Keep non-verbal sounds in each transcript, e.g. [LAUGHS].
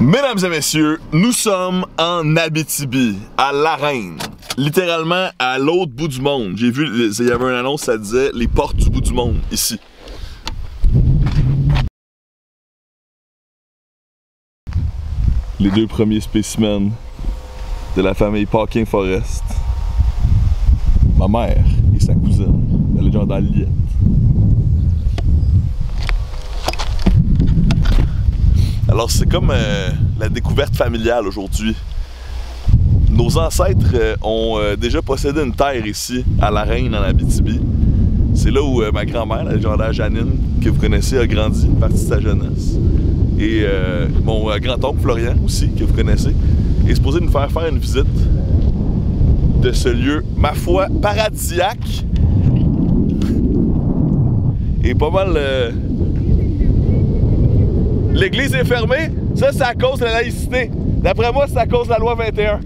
Mesdames et messieurs, nous sommes en Abitibi, à La Reine. Littéralement à l'autre bout du monde. J'ai vu, il y avait une annonce, ça disait les portes du bout du monde, ici. Les deux premiers spécimens de la famille Parking Forest. Ma mère et sa cousine, la légendaire Liette. Alors c'est comme euh, la découverte familiale aujourd'hui. Nos ancêtres euh, ont euh, déjà possédé une terre ici, à La Reine, en Abitibi. C'est là où ma grand-mère, la légendaire Janine, que vous connaissez, a grandi, une partie de sa jeunesse. Et mon grand-oncle Florian aussi, que vous connaissez, est supposé nous faire faire une visite de ce lieu, ma foi, paradisiaque. Et pas mal L'église est fermée, ça c'est à cause de la laïcité. D'après moi, c'est à cause de la loi 21.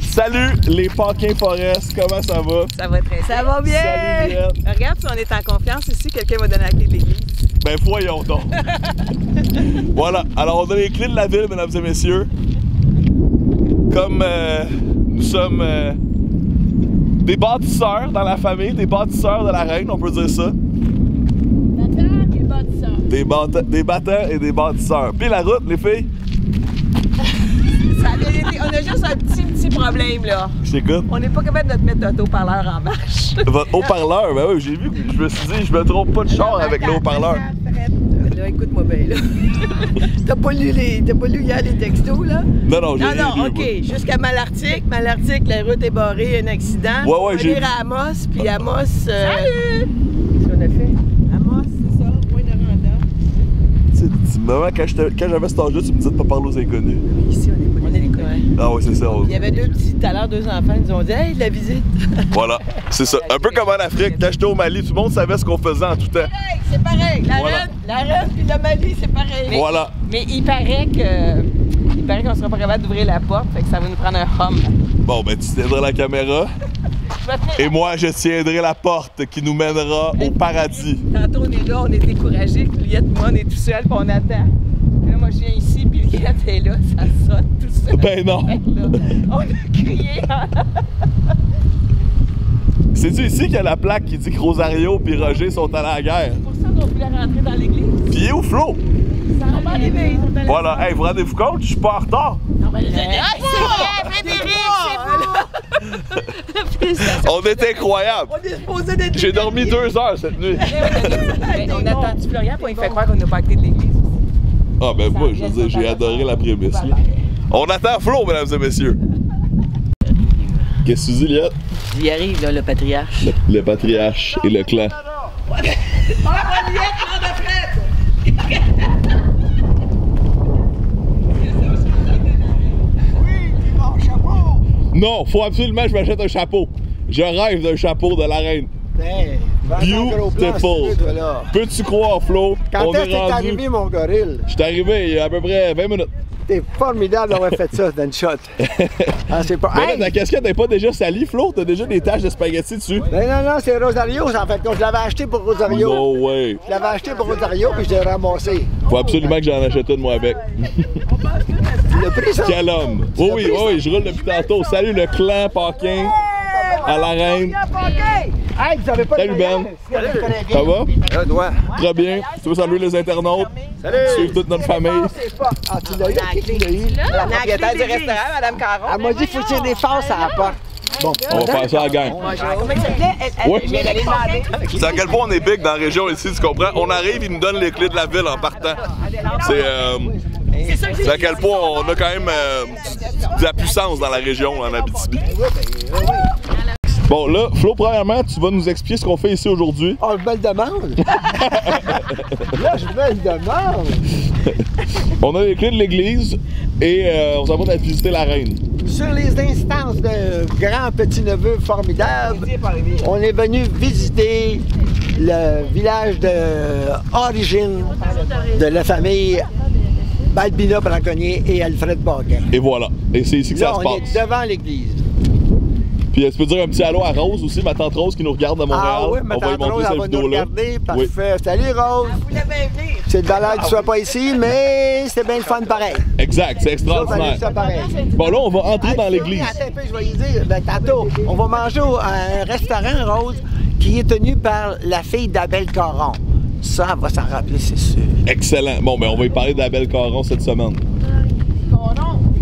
Salut les Paquins Forest, comment ça va? Ça va très bien. Ça va bien! Salut, Regarde, si on est en confiance ici, quelqu'un m'a donné la clé de l'église. Ben voyons donc. [LAUGHS] voilà, alors on a les clés de la ville, mesdames et messieurs. Comme euh, nous sommes euh, des bâtisseurs dans la famille, des bâtisseurs de la reine, on peut dire ça. Des, des battants et des bâtisseurs. Puis la route, les filles? [LAUGHS] Ça a été, on a juste un petit, petit problème, là. Je t'écoute. On n'est pas capable de te mettre notre haut-parleur en marche. [LAUGHS] Votre haut-parleur? Ben oui, j'ai vu, je me suis dit, je me trompe pas de char avec le haut-parleur. Là, écoute-moi bien, là. [LAUGHS] T'as pas lu les, t'as pas lu hier les textos, là? Non, non, j'ai Non, non, OK. Jusqu'à Malartic. Malartic, la route est barrée, un accident. Ouais, ouais, j'ai On à Amos, puis Amos... Euh... Salut! Qu'est-ce qu'on a fait? Maman, quand j'avais cet âge-là, tu me disais de pas parler aux inconnus. Ici, on est pas les inconnus. Ah oui, c'est ça. Il y avait deux petits, tout à l'heure, deux enfants, ils nous ont dit Hey, la visite. [LAUGHS] Voilà, c'est ça. Un peu comme en Afrique, quand j'étais au Mali, tout le monde savait ce qu'on faisait en tout temps. C'est pareil, La reine, la reine puis le Mali, c'est pareil. voilà. Mais il paraît que. Il paraît qu'on sera pas capable d'ouvrir la porte, fait que ça va nous prendre un hum. Bon, ben, tu tiendras la caméra. Et moi, je tiendrai la porte qui nous mènera au paradis. Tantôt, on est là, on est découragés. Liette, moi, on est tout seul, puis on attend. là, moi, je viens ici, puis Liette est là, ça sonne tout seul. Ben non. On a crié. C'est-tu ici qu'il y a la plaque qui dit que Rosario et Roger sont allés à la guerre? C'est pour ça qu'on voulait rentrer dans l'église. Puis il est où Flo? Ça va arriver. Voilà, hey, vous rendez-vous compte? Je suis pas en retard. Non, mais ah, c'est Frédéric, c'est On est incroyable. On est supposé d'être. J'ai dormi deux heures cette nuit. on a attendu Florian, puis il fait croire qu'on n'a pas acté de l'église. Ah, ben moi, je veux dire, j'ai adoré la prémisse. On attend Flo, mesdames et messieurs. Qu'est-ce que tu dis, Liette? Il arrive, là, le patriarche. Le, patriarche et le clan. [LAUGHS] Non, faut absolument que je m'achète un chapeau. Je rêve d'un chapeau de la reine. Ben, Beautiful. Peux-tu croire, Flo? Quand est-ce que t'es arrivé, mon gorille? Je suis arrivé il y a à peu près 20 minutes. T'es formidable d'avoir fait ça d'une shot. Ah, c'est pas. Mais ta casquette n'est pas déjà salie, Flo? T'as déjà des taches de spaghetti dessus? Ben non, non, c'est Rosario, en fait. Donc, je l'avais acheté pour Rosario. No way. Je l'avais acheté pour Rosario, puis je l'ai ramassé. Faut absolument que j'en achète une, moi, avec. [LAUGHS] le prix, ça? Quel homme! Oui, oui, oui, je roule depuis tantôt. Salut, le clan Paquin à la reine. Hey, vous avez pas Salut Ben. Ça va? Ça doit. Très bien. Tu veux saluer les internautes? Salut. Suivre toute notre famille. Ah, tu l'as eu? Qui l'a eu? La propriétaire du restaurant, Mme Caron. Elle m'a dit qu'il faut tirer des faces à la porte. Bon. On va faire ça à la gang. Oui. C'est à quel point on est big dans la région ici, tu comprends? On arrive, ils nous donnent les clés de la ville en partant. C'est euh, c'est à quel point on a quand même euh, de la puissance dans la région, en Abitibi. Bon, là, Flo, premièrement, tu vas nous expliquer ce qu'on fait ici aujourd'hui. Oh, une belle demande! [LAUGHS] là, je une demande! on a les clés de l'église et euh, on s'en va visiter la reine. Sur les instances de grand petit-neveu formidable, on est venu visiter le village d'origine de la famille Balbina Braconnier et Alfred Baguin. Et voilà. Et c'est ici que Là, ça se on passe. est devant l'église. Puis euh, tu peux dire un petit allô à Rose aussi, ma tante Rose qui nous regarde de Montréal. Ah oui, ma On va lui tante montrer Rose, elle va nous regarder. Oui. Parfait. Salut Rose. Vous venir? C'est de valeur que tu sois pas ici, mais c'est bien le fun pareil. Exact, c'est extraordinaire. fait ça pareil. Bon là, on va entrer dans l'église. Je vais dire. Ben, tantôt, on va manger au- à un restaurant, Rose, qui est tenu par la fille d'Abel Caron. Ça, elle va s'en rappeler, c'est sûr. Excellent. Bon, ben on va y parler d'Abel Caron cette semaine.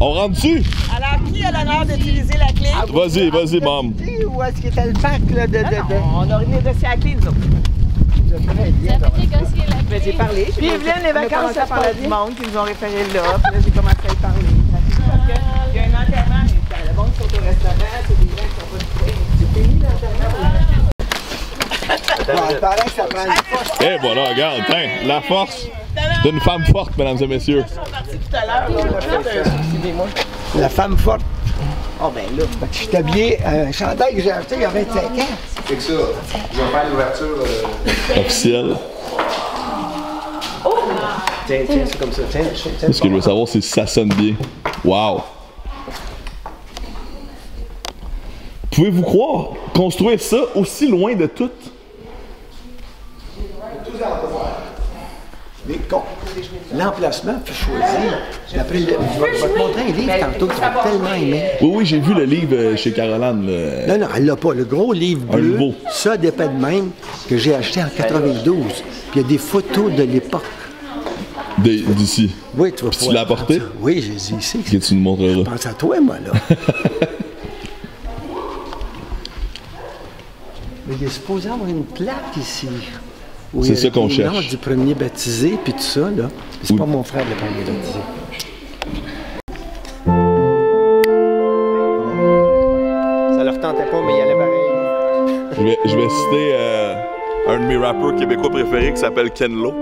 On rentre dessus? Alors, qui a l'honneur d'utiliser la clé? Vas-y, vas-y, mom. Tu Où est-ce qu'il était le pack là, de. de, Non, de... non, on a négocié la clé, nous autres. J'ai clé. parlé. Puis, Puis, Evelyne, les vacances, ça à parlait parler. du monde qui nous ont référé là. Puis là, j'ai commencé à y parler. Que que Il y a un enterrement, mais le monde qui sont au restaurant, c'est des gens qui sont pas du fini l'enterrement? Que ça prend une force. Et voilà, regarde, tiens, la force d'une femme forte, mesdames et messieurs. Ils sont partis tout à l'heure. là, On a fait un... Excusez-moi. La femme forte. Oh, ben là. Je suis habillé un chandail que j'ai acheté il y a 25 ans. C'est que ça, je vais faire l'ouverture. euh, Officielle. Tiens, tiens, c'est comme ça. Tiens, tiens, tiens. Parce que je veux savoir si ça sonne bien. Wow! Pouvez-vous croire construire ça aussi loin de tout? Mais con- L'emplacement fait choisir. Après, je vais je vais te montrer un livre tantôt que tu vas tellement aimer. Oui, oui, j'ai vu le livre euh, chez Caroline. Non, non, elle l'a pas. Le gros livre bleu, ça dépend de même, que j'ai acheté en 92. Puis il y a des photos de l'époque. D'ici. Oui, tu vas Puis tu l'as apporté? ça. Oui, j'ai dit ici. Que tu nous montreras. Pense à toi, moi, là. [LAUGHS] Mais il est supposé avoir une plaque ici. Où C'est ça qu'on cherche. du premier baptisé, puis tout ça, là. C'est Oui. pas mon frère le premier baptisé. Ça leur tentait pas, mais il allait pareil. Je vais, je vais citer euh, un de mes rappeurs québécois préférés qui s'appelle Ken Lo.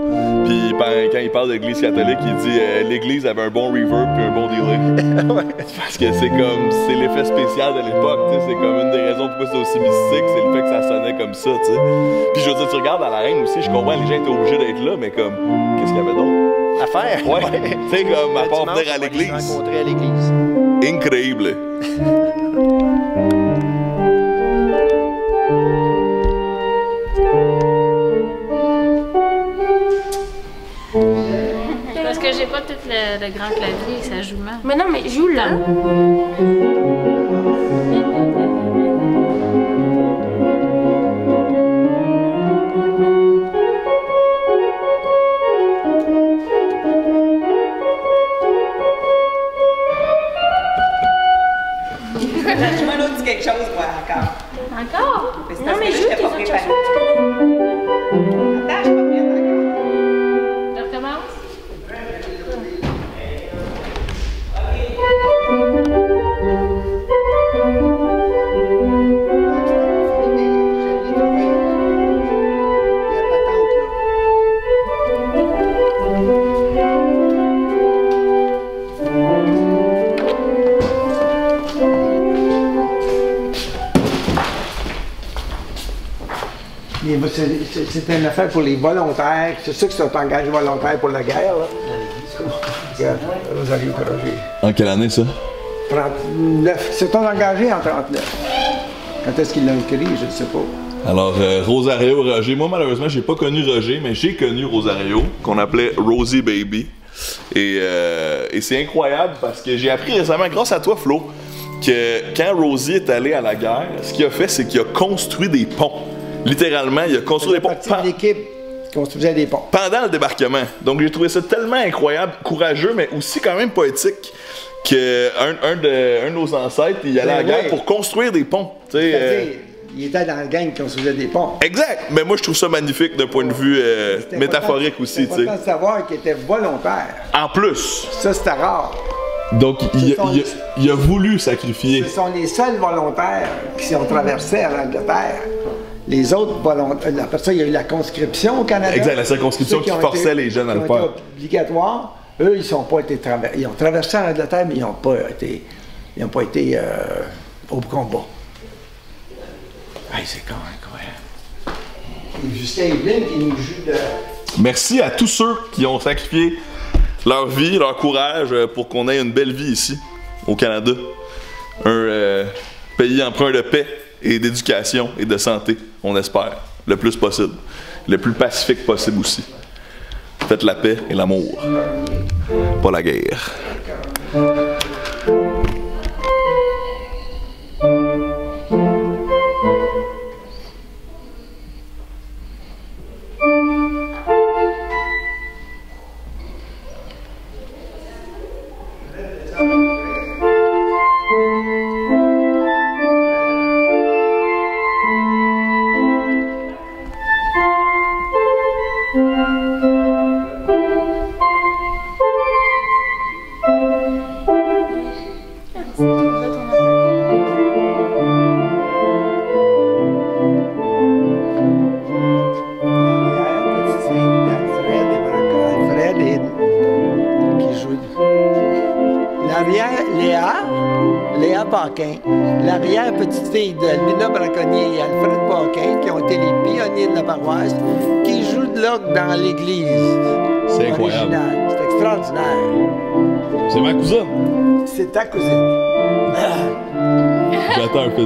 Puis quand il parle d'église catholique, il dit euh, l'église avait un bon reverb puis un bon delay. [LAUGHS] Parce que c'est comme c'est l'effet spécial de l'époque, c'est comme une des raisons pourquoi c'est aussi mystique, c'est le fait que ça sonnait comme ça, tu sais. Puis je veux dire, tu regardes à la reine aussi, je comprends les gens étaient obligés d'être là, mais comme qu'est-ce qu'il y avait d'autre? À faire? Ouais, [LAUGHS] tu sais comme à part venir à l'église. Incroyable. [LAUGHS] le, grand clavier ça joue mal. Mais non, mais joue là. C'est c'est affaire pour les volontaires. C'est ceux qui sont engagés volontaires pour la guerre. Là. Regarde, Rosario Corrosier. En quelle année ça? 39. Ils se sont engagés en 39. Quand est-ce qu'il l'a écrit, je ne sais pas. Alors, euh, Rosario, Roger. Moi, malheureusement, j'ai pas connu Roger, mais j'ai connu Rosario, qu'on appelait Rosie Baby. Et, euh, et c'est incroyable parce que j'ai appris récemment, grâce à toi, Flo, que quand Rosie est allé à la guerre, ce qu'il a fait, c'est qu'il a construit des ponts. Littéralement, il a construit des ponts l'équipe qui construisait des ponts. pendant le débarquement. Donc, j'ai trouvé ça tellement incroyable, courageux, mais aussi quand même poétique. Que un, un de, un de nos ancêtres, il allait à la Ben guerre pour construire des ponts. Euh, Il était dans la gang qui construisait des ponts. Exact. Mais moi, je trouve ça magnifique d'un point de vue euh, métaphorique important- aussi, C'est important de savoir qu'il était volontaire. En plus. Ça, c'était rare. Donc, il, sont- il a, il a voulu sacrifier. Ce sont les seuls volontaires qui ont traversé à l'Angleterre. Les autres volontaires, après ça, il y a eu la conscription au Canada. Exact, la circonscription qui forçait été- les jeunes à le faire. été obligatoires. Eux, ils sont pas été traversés. Ils ont traversé en Angleterre, mais ils n'ont pas été, ils ont pas été euh, au combat. Hey, c'est quand même incroyable. Justin Evelyne qui nous joue de. Merci à tous ceux qui ont sacrifié leur vie, leur courage euh, pour qu'on ait une belle vie ici, au Canada. Un euh, pays empreint de paix et d'éducation et de santé, on espère, le plus possible. Le plus pacifique possible aussi. Faites la paix et l'amour, pas la guerre.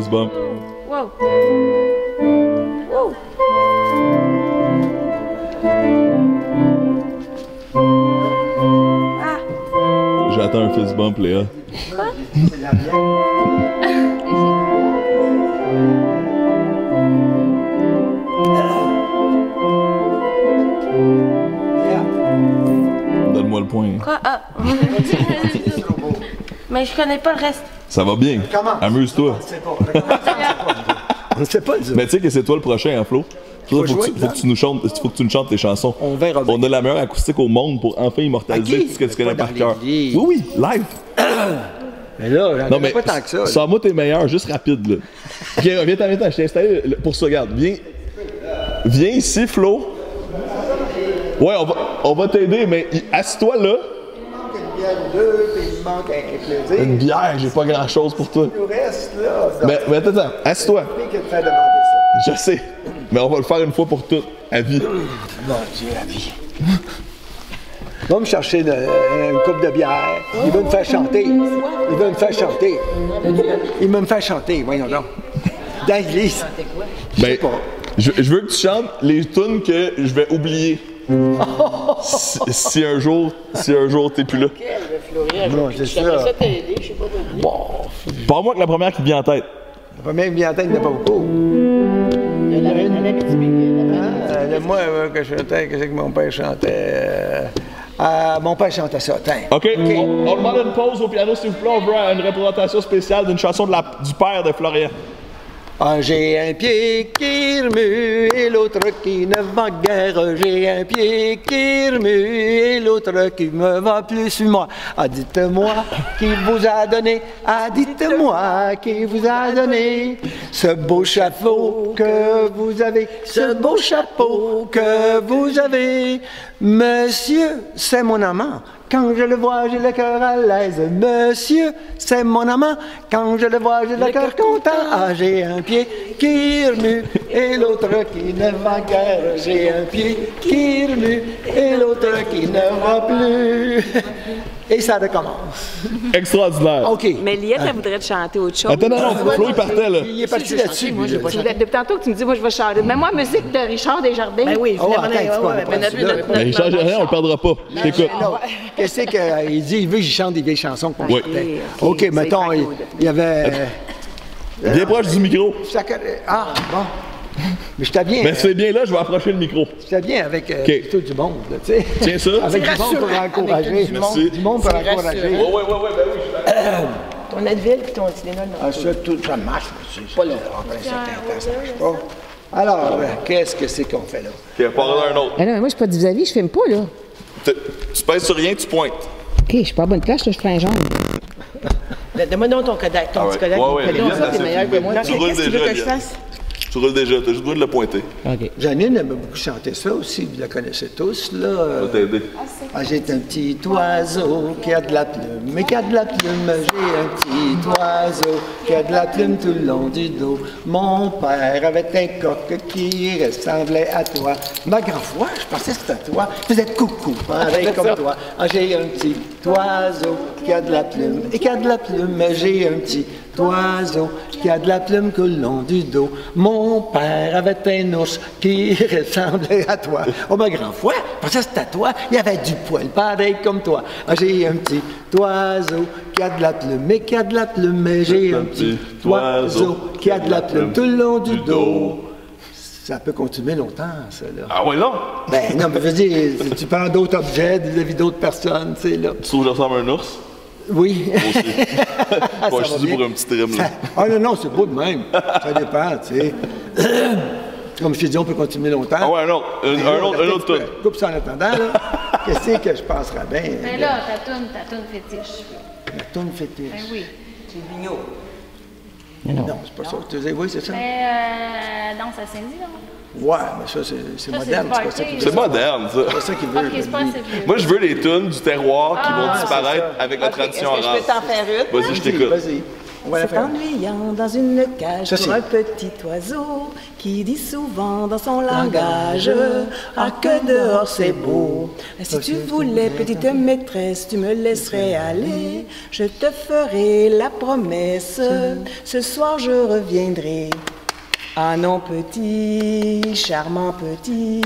J'attends un fist bump. Wow. J'attends un fist bump, Léa. Donne-moi le point. Quoi? Ah. [LAUGHS] Mais je connais pas le reste. Ça va bien. Comment? Amuse-toi. On ne sait pas, nous. Mais tu sais que c'est toi le prochain, hein, Flo? Faut, faut, que tu, faut que tu nous chantes, faut que tu nous chantes tes chansons. On verra bien. On a la meilleure acoustique au monde pour enfin immortaliser tout ce que tu connais par cœur. Oui, oui, live. [COUGHS] Mais là, Non, mais pas tant que ça. Sors-moi tes meilleurs, juste rapide, là. Viens, viens, viens, viens, je t'ai installé pour ça, regarde. Viens, viens ici, Flo. Ouais, on va, on va t'aider, mais assis-toi là. Il manque une bière deux, puis il manque un plaisir. Une bière, j'ai pas grand-chose pour toi. Il nous reste, là. donc, Mais, mais attends, attends, assis-toi. Je sais. Mais on va le faire une fois pour toutes, à vie. Mon Dieu, la vie. Va me chercher une, une coupe de bière. Il va me faire chanter. Il va me faire chanter. Il va me faire chanter, voyons donc. Dans l'église. Ben, pas. je, je veux que tu chantes les tunes que je vais oublier. [LAUGHS] si, si un jour, si un jour t'es plus là. Non, c'est ça. Pas moi que la première qui vient en tête. La première qui vient en tête, il n'y en a pas beaucoup. Ah, le moi euh, que je chantais, qu'est-ce que mon père chantait? euh, ah, mon père chantait ça, tiens. OK? On, on demande une pause au piano, s'il vous plaît. On veut une représentation spéciale d'une chanson de la- du père de Florian. Ah, j'ai un pied qui remue et l'autre qui ne va guère. J'ai un pied qui remue et l'autre qui me va plus sur moi. Ah, dites-moi qui vous a donné. Ah, dites-moi qui vous a donné ce beau chapeau que vous avez. Ce beau chapeau que vous avez. Monsieur, c'est mon amant. Quand je le vois, j'ai le cœur à l'aise. Monsieur, c'est mon amant. Quand je le vois, j'ai le cœur content. Ah, j'ai un pied qui remue et l'autre qui ne va guère. J'ai un pied qui remue et l'autre qui ne va plus. [LAUGHS] Et ça recommence. [LAUGHS] Extraordinaire. OK. Mais Liette, elle voudrait te chanter autre chose. Attends, non, non, Flo, il partait, là. Il est parti là-dessus. Moi, j'ai lui, pas là. chanté. Depuis tantôt que tu me dis, moi, je vais chanter. Mais moi, musique de Richard Desjardins. Ben oui, mais Ben, il change rien, on le perdra pas. Je t'écoute. Non. Qu'est-ce qu'il dit? Il veut que je chante des vieilles chansons qu'on Oui. chantait. Ok, mettons, il, y avait... Viens proche du micro. Chacun- Ah, bon. [LAUGHS] Mais j'étais bien. Mais c'est bien là, je vais approcher le micro. J'étais bien avec euh, OK. tout du monde, là, tu sais. Tiens ça. [LAUGHS] Avec du monde pour encourager. Merci. Du monde pour encourager. ouais, ouais, ouais, ben oui, je suis. [COUGHS] Ton Advil puis ton Tylenol. non? Ah, ça, tout, ça marche. c'est- Pas là. Après un certain temps, ça marche pas. Alors, euh, qu'est-ce que c'est qu'on fait là? Ok, part d'un autre. Ah non, mais moi, je suis pas du vis-à-vis, je filme pas, là. Tu pèses sur rien, tu pointes. OK, je suis pas à bonne place, là, je fais un jaune. Donne-moi donc ton Kodak, ton Ah petit ouais. Kodak. Ça, t'es meilleur que moi. Qu'est-ce que tu veux que je fasse? Tu roules déjà, t'as juste le droit de le pointer. OK. Janine aimait beaucoup chanter ça aussi, vous la connaissez tous, là. T'aider. Ah, j'ai un petit oiseau qui a de la plume, mais qui a de la plume. J'ai un petit oiseau qui a de la plume tout le long du dos. Mon père avait un coq qui ressemblait à toi. Ma grand je pensais que c'était toi. Vous êtes coucou, [LAUGHS] pareil comme toi. Ah, j'ai un petit oiseau qui a de la plume et qui a de la plume. J'ai un petit oiseau qui a de la plume tout le long du dos. Mon père avait un ours qui [LAUGHS] ressemblait à toi. Oh, ma grand foi, pour ça c'était à toi. Il y avait du poil pareil comme toi. Ah, j'ai un petit oiseau qui a de la plume et qui a de la plume. J'ai un petit oiseau qui a de la plume tout le long du dos. Ça peut continuer longtemps, ça, là. Ah ouais, non? Ben non, mais je veux dire, si tu prends d'autres objets vis-à-vis d'autres personnes, tu sais, là. Tu trouves que je ressemble à un ours? Oui. Moi aussi. [LAUGHS] Ça Bon, je suis pour un petit trim, là. Ah non, non, c'est pas de même. Ça dépend, tu sais. [CLEARS THROAT] Comme je t'ai dit, on peut continuer longtemps. Ah ouais, non. Un, un autre, un autre Coupe- tune. Coupe ça en attendant, là. [LAUGHS] Qu'est-ce que je passerais bien? Mais là, ta toune, ta toune fétiche. La tourne fétiche. Ben oui. Non, c'est pas ça. Tu disais, oui, c'est ça. Ben, euh, danse à Cindy, là. Ouais, mais ça, c'est moderne. c'est C'est pas ça qu'il party, veut. C'est moderne, ça. C'est pas ça qu'il veut. Moi, je veux les tunes du terroir qui vont Ah, disparaître avec la tradition que je peux t'en faire une? Vas-y, je t'écoute. Vas-y. C'est ennuyant dans une cage Ça, pour c'est- un petit oiseau qui dit souvent dans son langage Ah, que dehors c'est beau. Si tu voulais, petite maîtresse, tu me laisserais aller. Je te ferai la promesse. Ce soir, je reviendrai. Ah non, petit, charmant petit,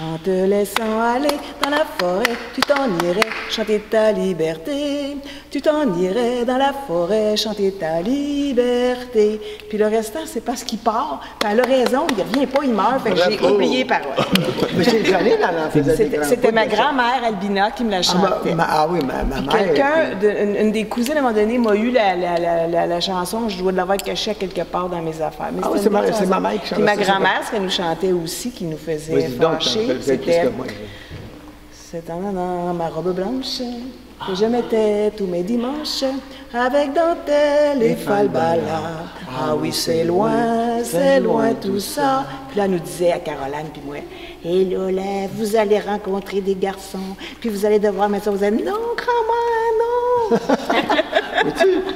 en te laissant aller dans la forêt, tu t'en irais chanter ta liberté. Tu t'en irais dans la forêt chanter ta liberté. Puis le restant, c'est parce qu'il part. Puis elle a raison, il revient pas, il meurt. Fait que j'ai oublié par [LAUGHS] Mais c'est j'allais dans l'en C'était ma grand-mère Albina qui me la Ah, ma- chantait. ah oui, ma, ma mère. Quelqu'un, de- une, une des cousines à un moment donné, m'a eu la, la, la, la, chanson. Je dois l'avoir cachée quelque part dans mes affaires. Mais Ah oui, ma- c'est ma mère qui Puis chantait ma ça, ça grand-mère, ce qu'elle nous chantait aussi, qui nous faisait t'en fâcher, c'était. C'est en ma robe blanche que je mettais tous mes dimanches avec dentelle et falbala. Ah oui, c'est loin, c'est loin tout ça. Puis là, elle nous disait à Caroline puis moi, et Lola, vous allez rencontrer des garçons, puis vous allez devoir mettre ça. Vous allez, non, grand-mère, non.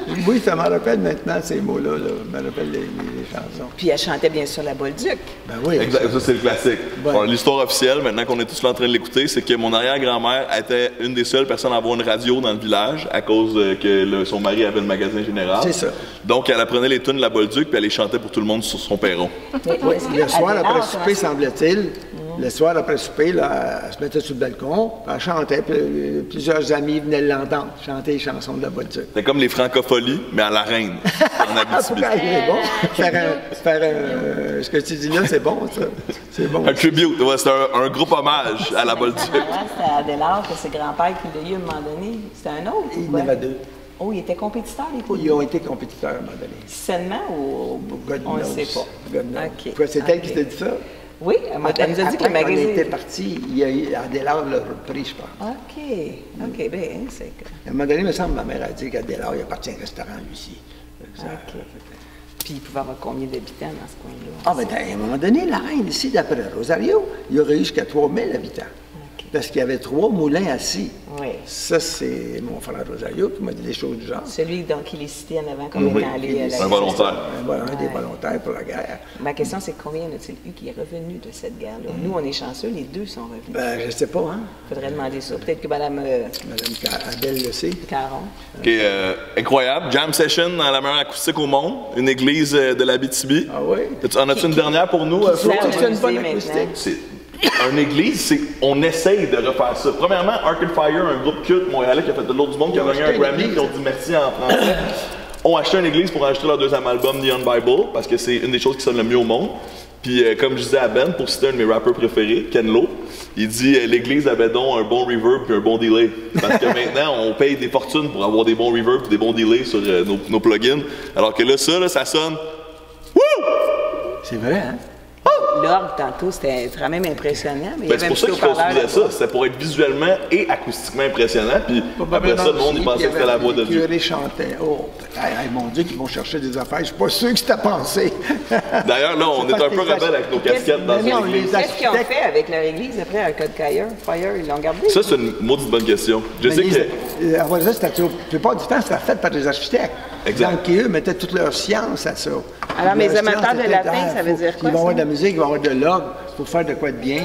[LAUGHS] Oui, ça me rappelle maintenant ces mots-là. Là. Ça me rappelle les, les- les chansons. Puis elle chantait bien sûr la Bolduc. Ben oui. Exact, ça c'est le classique. Bon, L'histoire officielle, maintenant qu'on est tous là en train de l'écouter, c'est que mon arrière-grand-mère était une des seules personnes à avoir une radio dans le village à cause euh, que le- son mari avait le magasin général. C'est ça. Donc elle apprenait les tunes de la Bolduc puis elle les chantait pour tout le monde sur son perron. [LAUGHS] Oui, le soir après souper, semble-t-il, le soir après souper, là, elle se mettait sur le balcon, elle chantait, puis euh, plusieurs amis venaient l'entendre chanter les chansons de la Bolduc. C'était comme les mais à la reine, en Ah, Abitibi. c'est bon? Faire un, faire un- euh, ce que tu dis là, c'est bon, ça. C'est bon. Un tribute, ouais, c'était un, un groupe hommage à la Bolduc. C'était Adélard, que c'est grand-père qui l'a eu à un moment donné. C'était un autre. ou Il y en avait deux. Oh, il était compétiteur, les Ils ont été compétiteurs à un moment donné. Seulement ou God on ne sait pas? God knows. OK. Pourquoi, C'est elle qui t'a dit ça? Oui, elle m'a- nous a dit que le on était parti, il y a eu Adélard l'a repris, je pense. OK. OK, bien, c'est que. À un moment donné, il me semble, ma mère a dit qu'Adélard, il appartient à un restaurant, lui aussi. Ça- OK. Puis il pouvait avoir combien d'habitants dans ce coin-là? Ah, ben, à un moment donné, la reine, ici, d'après Rosario, il y aurait eu jusqu'à 3000 habitants. Parce qu'il y avait trois moulins assis. Oui. Ça, c'est mon frère Rosario qui m'a dit des choses du genre. Celui donc, il est cité en avant comme Oui, étant allé à la Un volontaire. Un, voilà, un des volontaires pour la guerre. Ma question, c'est combien y en a-t-il eu qui est revenu de cette guerre-là? Nous, on est chanceux, les deux sont revenus. Ben, je sais pas, hein. Il faudrait demander ça. Peut-être que Mme euh, Adèle le sait. Caron. Ok, euh, incroyable. Jam session dans la meilleure acoustique au monde. Une église euh, de l'Abitibi. Ah oui? En as-tu une dernière pour nous, euh, Flo? C'est un C'est une bonne acoustique? [COUGHS] Une église, c'est on essaye de refaire ça. Premièrement, Arcade Fire, un groupe culte montréalais qui a fait de l'autre du monde, qui a gagné un Grammy, qui ont dit merci en français, [COUGHS] ont acheté une église pour enregistrer leur deuxième album, Neon Bible, parce que c'est une des choses qui sonne le mieux au monde. Puis, euh, comme je disais à Ben, pour citer un de mes rappeurs préférés, Ken Lo, il dit euh, l'église avait donc un bon reverb puis un bon delay. Parce que [LAUGHS] maintenant, on paye des fortunes pour avoir des bons reverbs et des bons delays sur euh, nos, nos plugins. Alors que là, ça, là, ça sonne. C'est vrai, hein? L'orgue, tantôt, c'était quand même impressionnant. Ben, c'est pour ça qu'ils construisaient ça. C'était pour être visuellement et acoustiquement impressionnant. Puis après ça, le monde, il pensait que c'était la voix de Dieu. curé chantait. Oh, hey, hey, mon Dieu, qu'ils vont chercher des affaires. Je suis pas sûr que c'était pensé. [LAUGHS] D'ailleurs, là, on est un peu les rebelles avec nos casquettes dans une les église. Qu'est-ce qu'ils ont fait avec leur église après un code Fire? Fire, ils l'ont gardé? Ça, c'est une maudite bonne question. Je sais que. les- euh, on va dire, la plupart du temps, c'était fait par des architectes. Exact. Donc, eux mettaient toute leur science à ça. Alors, mes amateurs de latin, ah, ça veut faut- dire quoi, Ils vont avoir de la musique, ils vont avoir de l'orgue pour faire de quoi de bien.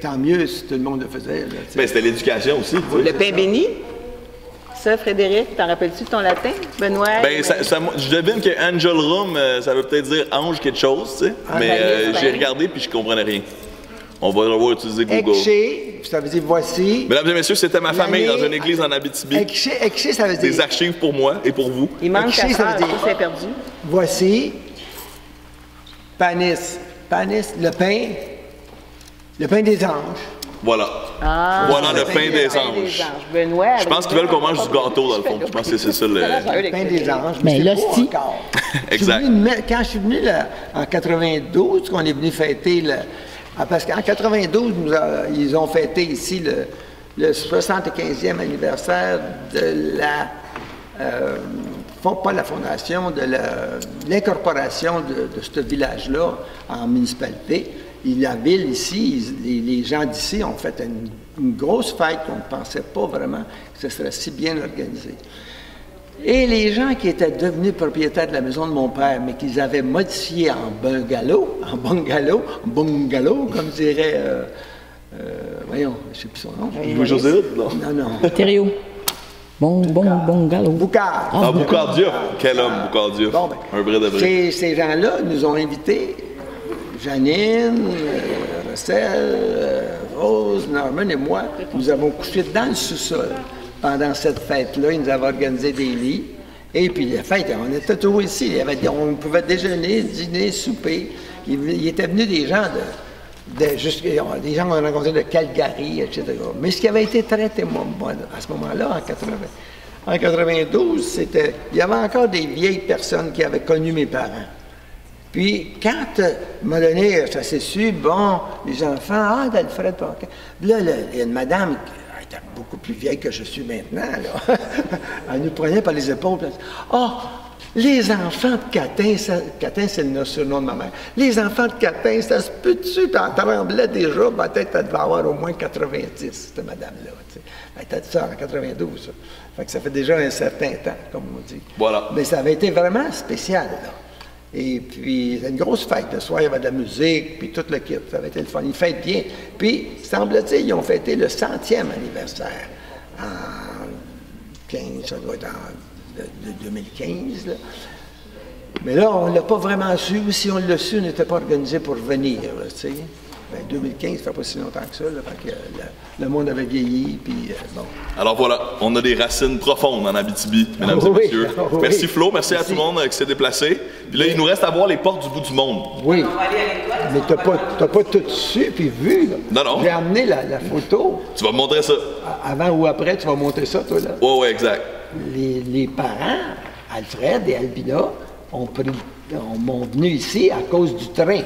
Tant mieux si tout le monde le faisait. sais. Ben, c'était l'éducation aussi. sais. Le pain béni? Ça, Frédéric, t'en rappelles-tu de ton latin? Benoît? Ben, ça, ça- je devine que Angelrum, euh, ça veut peut-être dire ange quelque chose, tu sais. mais ben, euh, j'ai regardé puis je comprenais rien. On va devoir utiliser Google. Ekché, ça veut dire voici. Mesdames et messieurs, c'était ma famille dans une église en Abitibi. Ekché, Ekché, ça veut Des dire archives pour moi et pour vous. Il manque Ekché, ta ça veut dire- c'est perdu. voici. Panis. Panis, le pain. Le pain des anges. Voilà. Ah, Voilà le pain pain des anges. Benoît. Je pense qu'ils veulent qu'on mange du gâteau, dans le fond. Je pense que c'est ça le. Le pain des anges. Mais [LAUGHS] suis Exact. quand je suis venu là, en 92, qu'on est venu fêter le. Ah, parce qu'en 92, nous a- ils ont fêté ici le, le 75e anniversaire de la. euh, pas la fondation, de l'incorporation de, ce village-là en municipalité. Et la ville ici, les, gens d'ici ont fait une grosse fête qu'on ne pensait pas vraiment que ce serait si bien organisé. Et les gens qui étaient devenus propriétaires de la maison de mon père, mais qu'ils avaient modifié en bungalow, en bungalow, bungalow, comme dirait, euh, euh, voyons, je ne sais plus son nom. Louis-José? Non. Non, non. Thériault. Bon, bon, bon galop. Boucard. Ah, Boucardia. Quel homme, Boucardia. Bon, ben, Un vrai de vrai. Ces, ces gens-là nous ont invités, Janine, euh, Russell, euh, Rose, Norman et moi, nous avons couché dans le sous-sol pendant cette fête-là. Ils nous avaient organisé des lits. Et puis la fête, on était toujours ici. On pouvait déjeuner, dîner, souper. Il, était venu des gens de, des gens qu'on a rencontrés de Calgary, etc. Mais ce qui avait été très témoin moi, à ce moment-là, en 80, en 92, c'était, il y avait encore des vieilles personnes qui avaient connu mes parents. Puis, quand, euh, moment donné, ça s'est su, bon, les enfants, ah, d'Alfred. Là, là, il y a une madame beaucoup plus vieille que je suis maintenant, là. [LAUGHS] elle nous prenait par les épaules. Ah, les enfants de Catin, ça- Catin, c'est le surnom de ma mère. Les enfants de Catin, ça se peut-tu? Puis elle tremblait déjà, peut-être elle devait avoir au moins 90, cette madame-là. Elle était de ça en 92, ça. Fait que ça fait déjà un certain temps, comme on dit. Voilà. Mais ça avait été vraiment spécial, là. Et puis, c'était une grosse fête. Le soir, il y avait de la musique, puis tout le kit. Ça avait été le fun. Ils fêtent bien. Puis, semble-t-il, ils ont fêté le centième anniversaire en 15, ça doit être en de- de 2015. là. Mais là, on ne l'a pas vraiment su. ou Si on l'a su, on n'était pas organisé pour venir. Ben, 2015, ça fait pas si longtemps que ça. Là, fait que, euh, le, le monde avait vieilli, puis euh, bon. Alors voilà, on a des racines profondes en Abitibi, mesdames Ah et oui, messieurs. [LAUGHS] ah oui. Merci Flo, merci, à tout le monde euh, qui s'est déplacé. Puis là, il nous reste à voir les portes du bout du monde. Oui. Mais tu n'as pas, t'as pas tout su puis vu. Là. Non, non. J'ai amené la, la photo. Tu vas me montrer ça. Avant ou après, tu vas monter ça, toi, là. Ouais, ouais, exact. Les, les parents, Alfred et Albina, ont pris, ont, m'ont venu ici à cause du train.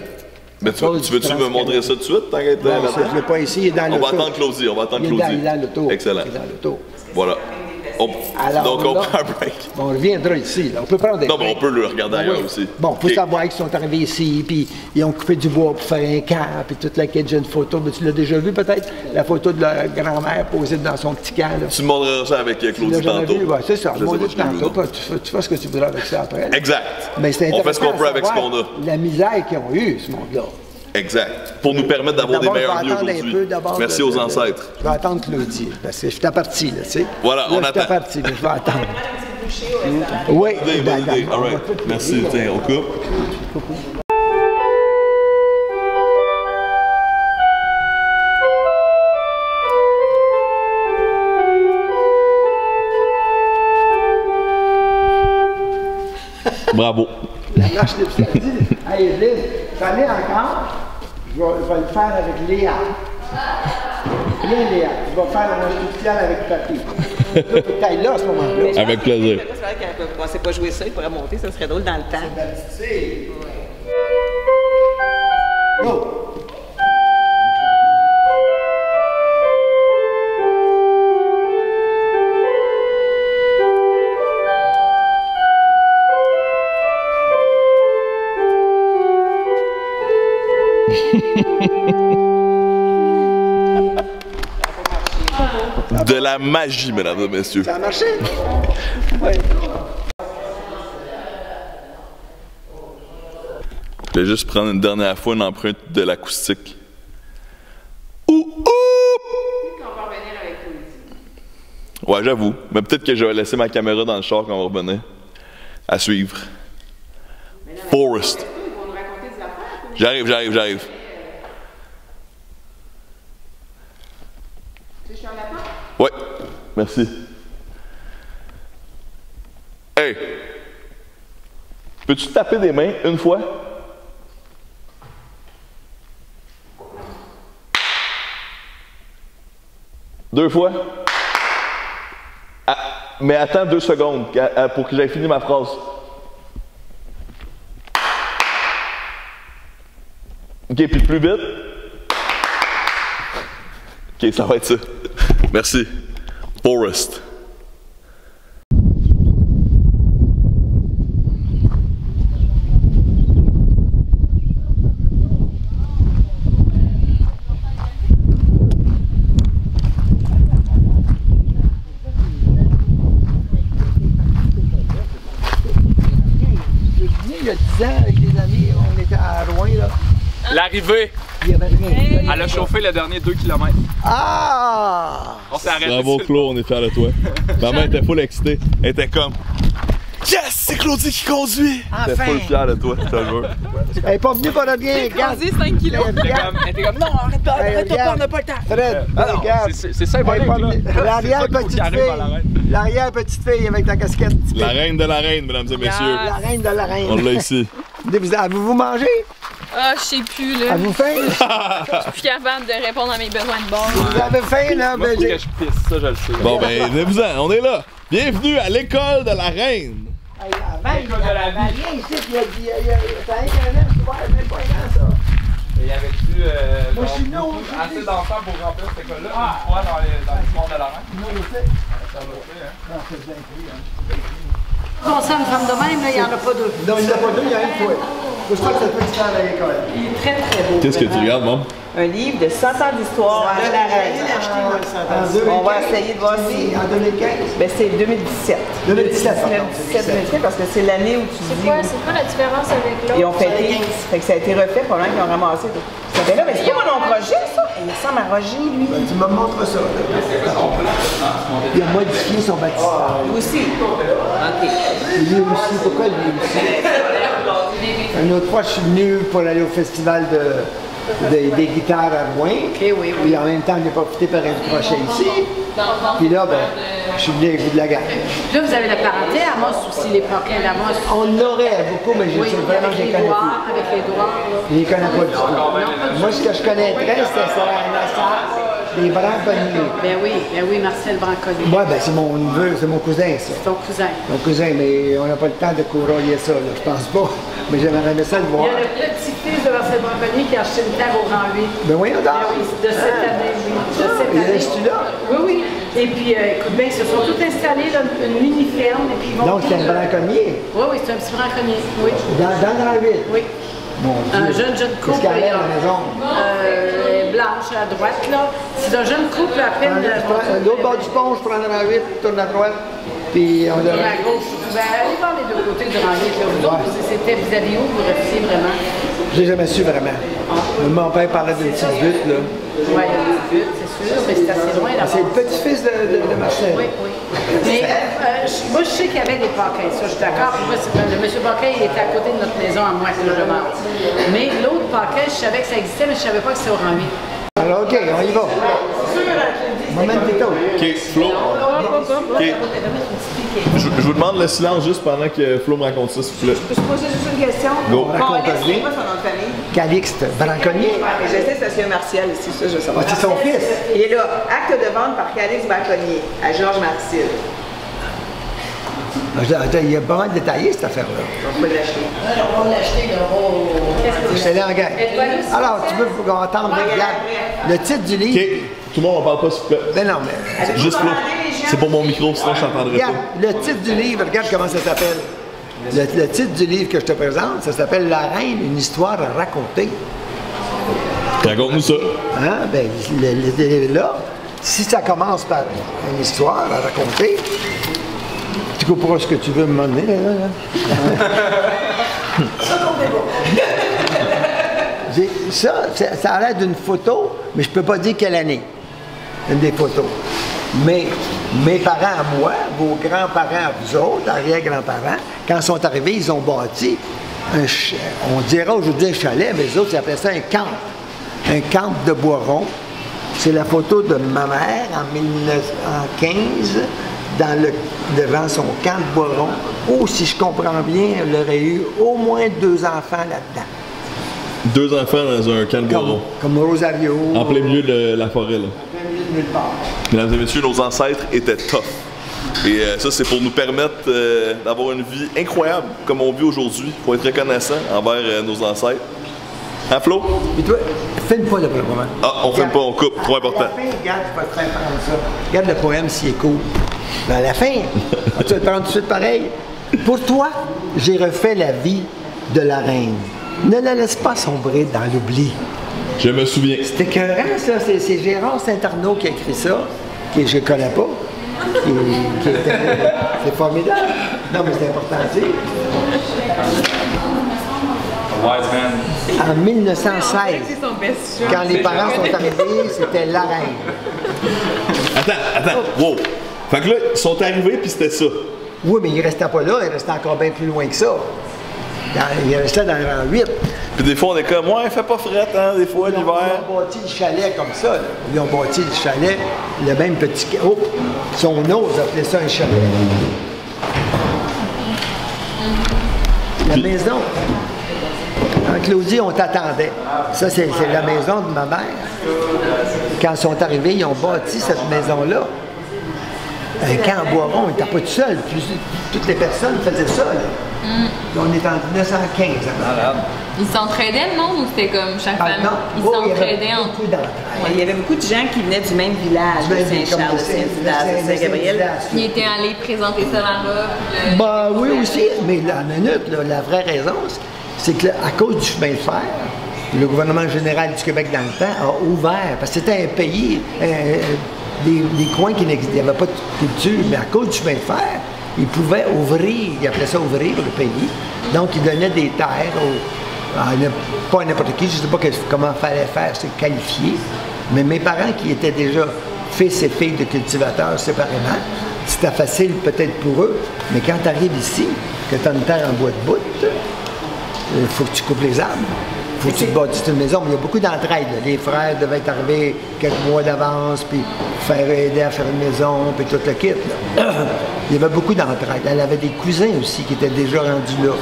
Mais tu, veux-tu me montrer ça tout de suite, tant qu'être Non, là ça, je ne l'ai pas ici, il est dans On va attendre Claudie, on va attendre Claudie. il est dans l'auto. Excellent. Voilà. On- Alors, donc on prend un break. Bon, on reviendra ici. là. On peut prendre des Non, mais on peut le regarder Ah ailleurs oui. aussi. Bon, il faut Ok. savoir qu'ils sont arrivés ici, puis ils ont coupé du bois pour faire un camp, puis toute la quête, j'ai une photo. Mais tu l'as déjà vu peut-être, la photo de la grand-mère posée dans son petit camp. Là. Tu me montreras ça avec euh, Claudie tantôt. Ouais, c'est ça, tantôt. Tu fais, tu fais ce que tu voudras avec ça après. là. Exact. Mais c'est on fait ce qu'on intéressant peut avec ce qu'on a. La misère qu'ils ont eue, ce monde-là. Exact. Pour nous permettre d'avoir des je attendre un aujourd'hui. Merci de- aux ancêtres. Je vais attendre Claudie, parce que je suis à partie, là, tu sais. Voilà, Là, on je suis attend. à partie, mais je vais attendre. Oui, d'accord. idée. All right. Merci. Tiens, on coupe. Bravo. La marche de fallait encore? Je vais, je vais le faire avec Léa. Viens, Léa. Je vais faire la marche nuptiale avec Papi. Là, là à ce moment-là. Avec plaisir. C'est vrai qu'elle ne pensait pas jouer ça, il pourrait monter, ça serait drôle dans le temps. Go! De la magie, mesdames et messieurs. Ça a marché? Oui. Je vais juste prendre une dernière fois une empreinte de l'acoustique. Ouh, ouh! Ouais, j'avoue. Mais peut-être que je vais laisser ma caméra dans le char quand on va revenir. À suivre. Forest. J'arrive, j'arrive, j'arrive. Ouais, merci. Hey! Peux-tu taper des mains une fois? Deux fois? Ah, mais attends deux secondes pour que j'aie fini ma phrase. Ok, puis plus vite. Ok, ça va être ça. Merci. Forest. Je me souviens, il y a 10 ans, avec des amis, on était à Rouen, là. Rien. elle a chauffé le dernier 2 km. Ah! On s'est arrêté. Bravo Claude, on est fiers de toi. [LAUGHS] Maman était full excitée. Elle était comme Yes, c'est Claudie qui conduit! Elle était Enfin! full fière de toi, je te le jure. Elle est pas venue pour notre bien, regarde. 5 kilos. Elle était comme- elle était comme, non, arrête pas, arrête pas, regarde. on n'a pas le temps. Fred, non, regarde. c'est- ça. L'arrière petite fille. L'arrière petite fille avec ta casquette. La reine de la reine, mesdames et messieurs. La reine de la reine. On l'a ici. Vous- Avez-vous mangé? Ah, je sais plus, là. Avez-vous faim? Je suis plus capable de répondre à mes besoins de base. Vous avez faim, là? Moi, Ben, faut que je pisse, ça, je le sais. Bon, ben, venez-vous-en, on est là. Bienvenue à l'école de la reine. Hey, avant, il y avait rien ici, puis il y a dit, il y a- il y a- même pas ça. Et y avait-tu euh, Moi, je suis genre, non, assez d'enfants pour remplir cette école-là, une fois dans, les, dans le monde de la reine? Non, je sais. Ça va faire, hein? Non, c'est bien pris, hein. Bon, ça, une femme de même, là, il n'y en a pas deux. Non, il n'y en a pas deux, il y a une fois. Faut que je fasse cette petite femme à l'école. Il est très très beau. Qu'est-ce que tu regardes, maman? Un livre de 100 ans d'histoire de la reine. En On va essayer de voir si. En 2015. Ben, c'est 2017. 2017, pardon. 2017, 2017, parce que c'est l'année où tu C'est dis. quoi, c'est quoi la différence avec l'autre? Ils ont fêté. Fait que ça a été refait pendant qu'ils ont ramassé tout. Ça fait là, mais c'est pas mon oncle Roger, ça? Il ressemble à Roger, lui. Ben, tu me montres ça. Il a modifié son bâtiment. Lui aussi. OK. Lui aussi, pourquoi lui aussi? Une autre fois, je suis venu pour aller au festival de, de- des guitares à Rouen. oui, oui. Puis en même temps, j'ai profité par un crochet ici. Puis là, ben, je suis venu avec vous de la gang. Là, vous avez la parenté à Amos aussi, les paquets d'Amos. On l'aurait beaucoup, mais je Oui, sais vraiment avec que je les connais doigts, plus. avec les doigts. Je les connais pas du tout. Moi, ce que je connaîtrais, c'est Sarah Nassar, les braconniers. Ben oui, ben oui, Marcel Branconi. Moi, ben, c'est mon neveu, c'est mon cousin, ça. Ton cousin. Mon cousin, mais on n'a pas le temps de couronner ça, là, je pense pas. [LAUGHS] Mais j'aimerais bien ça le Il voir. y a le petit-fils de Marcel Branconi qui a acheté une terre au Grand 8. Ben donc. Ben oui, de cette année, oui. De cette Il année. reste-tu là? Oui, oui. Et puis, euh, écoute bien, ils se sont tous installés, là, une mini-ferme, et puis ils vont... Donc, c'est un braconnier? Oui, oui, c'est un petit braconnier, oui. Dans, dans la ville. Oui. Un jeune, jeune couple. Qu'est-ce qu'elle a à la là, maison? euh, blanche à droite, là. C'est un jeune couple à peine... Prends- euh, L'autre bord du pont, je prends la 8, je tourne à droite, puis on Et à devrait... gauche. Ben, allez voir les deux côtés du rang 8, là. Vous vous- c'était, vous aviez où, vous restiez vraiment? J'ai jamais su vraiment. Mon père parlait d'une petite butte, là. Oui, il y a des buts, c'est sûr, mais c'est assez loin là C'est le petit-fils de, de, de Marcel. Oui, oui. Mais euh, moi, je sais qu'il y avait des paquets, ça, je suis d'accord. Le monsieur Paquet, il était à côté de notre maison à moi, que je demeure. Mais l'autre paquet, je savais que ça existait, mais je savais pas que c'était au rang 8. Alors, OK, on y va. Ok, Flo. Ok. Je, je vous demande le silence juste pendant que Flo me raconte ça, s'il vous plaît. Je peux te poser juste une question? Go. C'est quoi son nom de famille? Calixte, braconnier. Y a Martial ici, ça, je sais Ah, c'est son fils. Il est là. Acte de vente par Calix Braconnier à Georges Martil. Ah, Il a pas mal détaillé, cette affaire-là. On peut l'acheter. On l'a acheté, là. Oh. C'est gang. Alors, tu veux entendre, regarde, le titre du livre? Tout le monde, on parle pas, s'il vous plaît. Ben non, mais. Juste Flo. C'est pour mon micro, sinon je t'entendrai pas. le titre du livre, regarde comment ça s'appelle. Le, le titre du livre que je te présente, ça s'appelle La Reine, une histoire à raconter. Raconte-nous ça. Hein? Ben, le, le- le- là, si ça commence par une histoire à raconter, tu comprends ce que tu veux me demander, là, là, là. Ça, ça, ça a l'air d'une photo, mais je peux pas dire quelle année. Une des photos. Mais mes parents à moi, vos grands-parents à vous autres, arrière-grands-parents, quand ils sont arrivés, ils ont bâti, un ch- on dira aujourd'hui un chalet, mais les autres, ils appelaient ça un camp. Un camp de bois rond. C'est la photo de ma mère en 1915 dans le, devant son camp de bois rond, où, si je comprends bien, elle aurait eu au moins deux enfants là-dedans. Deux enfants dans un camp de Comme, boiron. comme Rosario. En plein milieu de la forêt, là. De nulle part. Mesdames et messieurs, nos ancêtres étaient tough. Et euh, ça, c'est pour nous permettre euh, d'avoir une vie incroyable comme on vit aujourd'hui. Il faut être reconnaissant envers euh, nos ancêtres. Hein, Flo? Puis toi, filme pas le poème. Ah, on filme pas, on coupe. Trop important. À la fin, regarde, je vais te faire prendre ça. Regarde le poème s'il est cool. Mais à la fin, [LAUGHS] tu vas le prendre tout de suite pareil. Pour toi, j'ai refait la vie de la reine. Ne la laisse pas sombrer dans l'oubli. Je me souviens. C'est écœurant, ça. C'est, c'est Gérard Saint-Arnaud qui a écrit ça, que je ne connais pas. Qui- qui était- [LAUGHS] c'est formidable. Non, mais c'est important à dire. En 1916, C'est son best shot. quand les parents sont arrivés, c'était la reine. Attends, attends. Wow. Fait que là, ils sont arrivés, puis c'était ça. Oui, mais il restait pas là, il restait encore bien plus loin que ça. Dans- il restait dans le rang 8. Puis des fois, on est comme, ouais, il fait pas fret, hein, des fois, l'hiver. ils ont bâti le chalet comme ça. là. Ils ont bâti le chalet, le même petit... Oh, son ose appelait ça un chalet. La maison. En Claudie, on t'attendait. Ça, c'est c'est la maison de ma mère. Quand ils sont arrivés, ils ont bâti cette maison-là. Un camp en bois rond, ils n'étaient pas tout seuls. Plus- Toutes les personnes faisaient ça. là. On est en 1915. alors. Ils s'entraidaient, non? Ou c'était comme chaque Ah, famille? non. Ils Oh, il y avait s'entraidaient entre beaucoup d'entraide. Il y avait beaucoup de gens qui venaient du même village, Du même de Saint-Charles, de Saint-Gabriel. Ils étaient allés présenter ça là-bas. le- Ben oui aussi, mais la minute, là, la vraie raison, c'est que là, à cause du chemin de fer, le gouvernement général du Québec dans le temps a ouvert, parce que c'était un pays, euh, des, des coins qui n'existaient, il n'y avait pas de culture, mais à cause du chemin de fer, ils pouvaient ouvrir, ils appelaient ça ouvrir le pays. Donc, ils donnaient des terres à pas n'importe qui, je ne sais pas que- comment fallait faire, c'est qualifié, mais mes parents qui étaient déjà fils et filles de cultivateurs séparément, c'était facile peut-être pour eux, mais quand tu arrives ici, que tu as une terre en bois de bout, il faut que tu coupes les arbres. Il faut que tu bâtisses une maison. Mais il y a beaucoup d'entraide. Les frères devaient être arrivés quelques mois d'avance, puis faire aider à faire une maison, puis tout le kit. là. [COUGHS] il y avait beaucoup d'entraide. Elle avait des cousins aussi qui étaient déjà rendus là.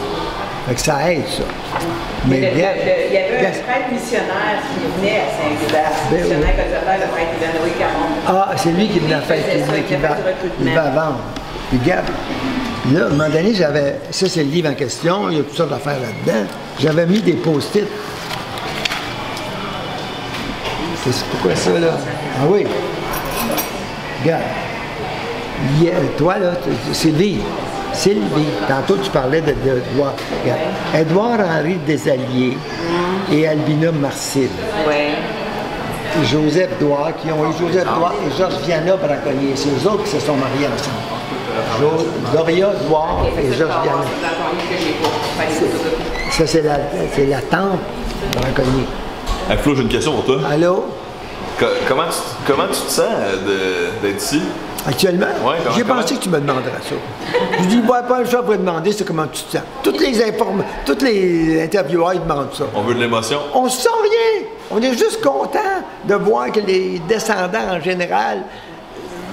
Fait que ça aide, ça. Mais Le- le- bien, le- Il y avait bien- un prêtre missionnaire qui venait à Saint-Didas, Ben missionnaire conservateur, le prêtre Ivan Caron. Ah, c'est lui qui venait faire, qui, qui va, du recrutement. il va vendre. Puis regarde, là, à un moment donné, j'avais, ça c'est le livre en question, il y a toutes sortes d'affaires là-dedans. J'avais mis des post-it. C'est pourquoi ça, là? Ah oui. Regarde. Toi, là, Sylvie, Sylvie, tantôt tu parlais de, de. Regarde. Édouard-Henri Desalliés et Albina Marcille. Oui. Joseph Douard, qui ont eu Joseph Douard et Georges Viana Braconnier. C'est eux autres qui se sont mariés ensemble. Jo- Doria Douard et. Ça, c'est la, c'est la tante Braconnier. Hey, Flo, j'ai une question pour toi. Allô? Co- comment, tu, comment tu te sens euh, de- d'être ici? Actuellement? Ouais, comment- J'ai comment- pensé que tu me demanderais ça. Je dis, ouais, pas le choix pour te demander, c'est comment tu te sens. Toutes les inform... toutes les intervieweurs, ils demandent ça. On veut de l'émotion. On se sent rien. On est juste content de voir que les descendants en général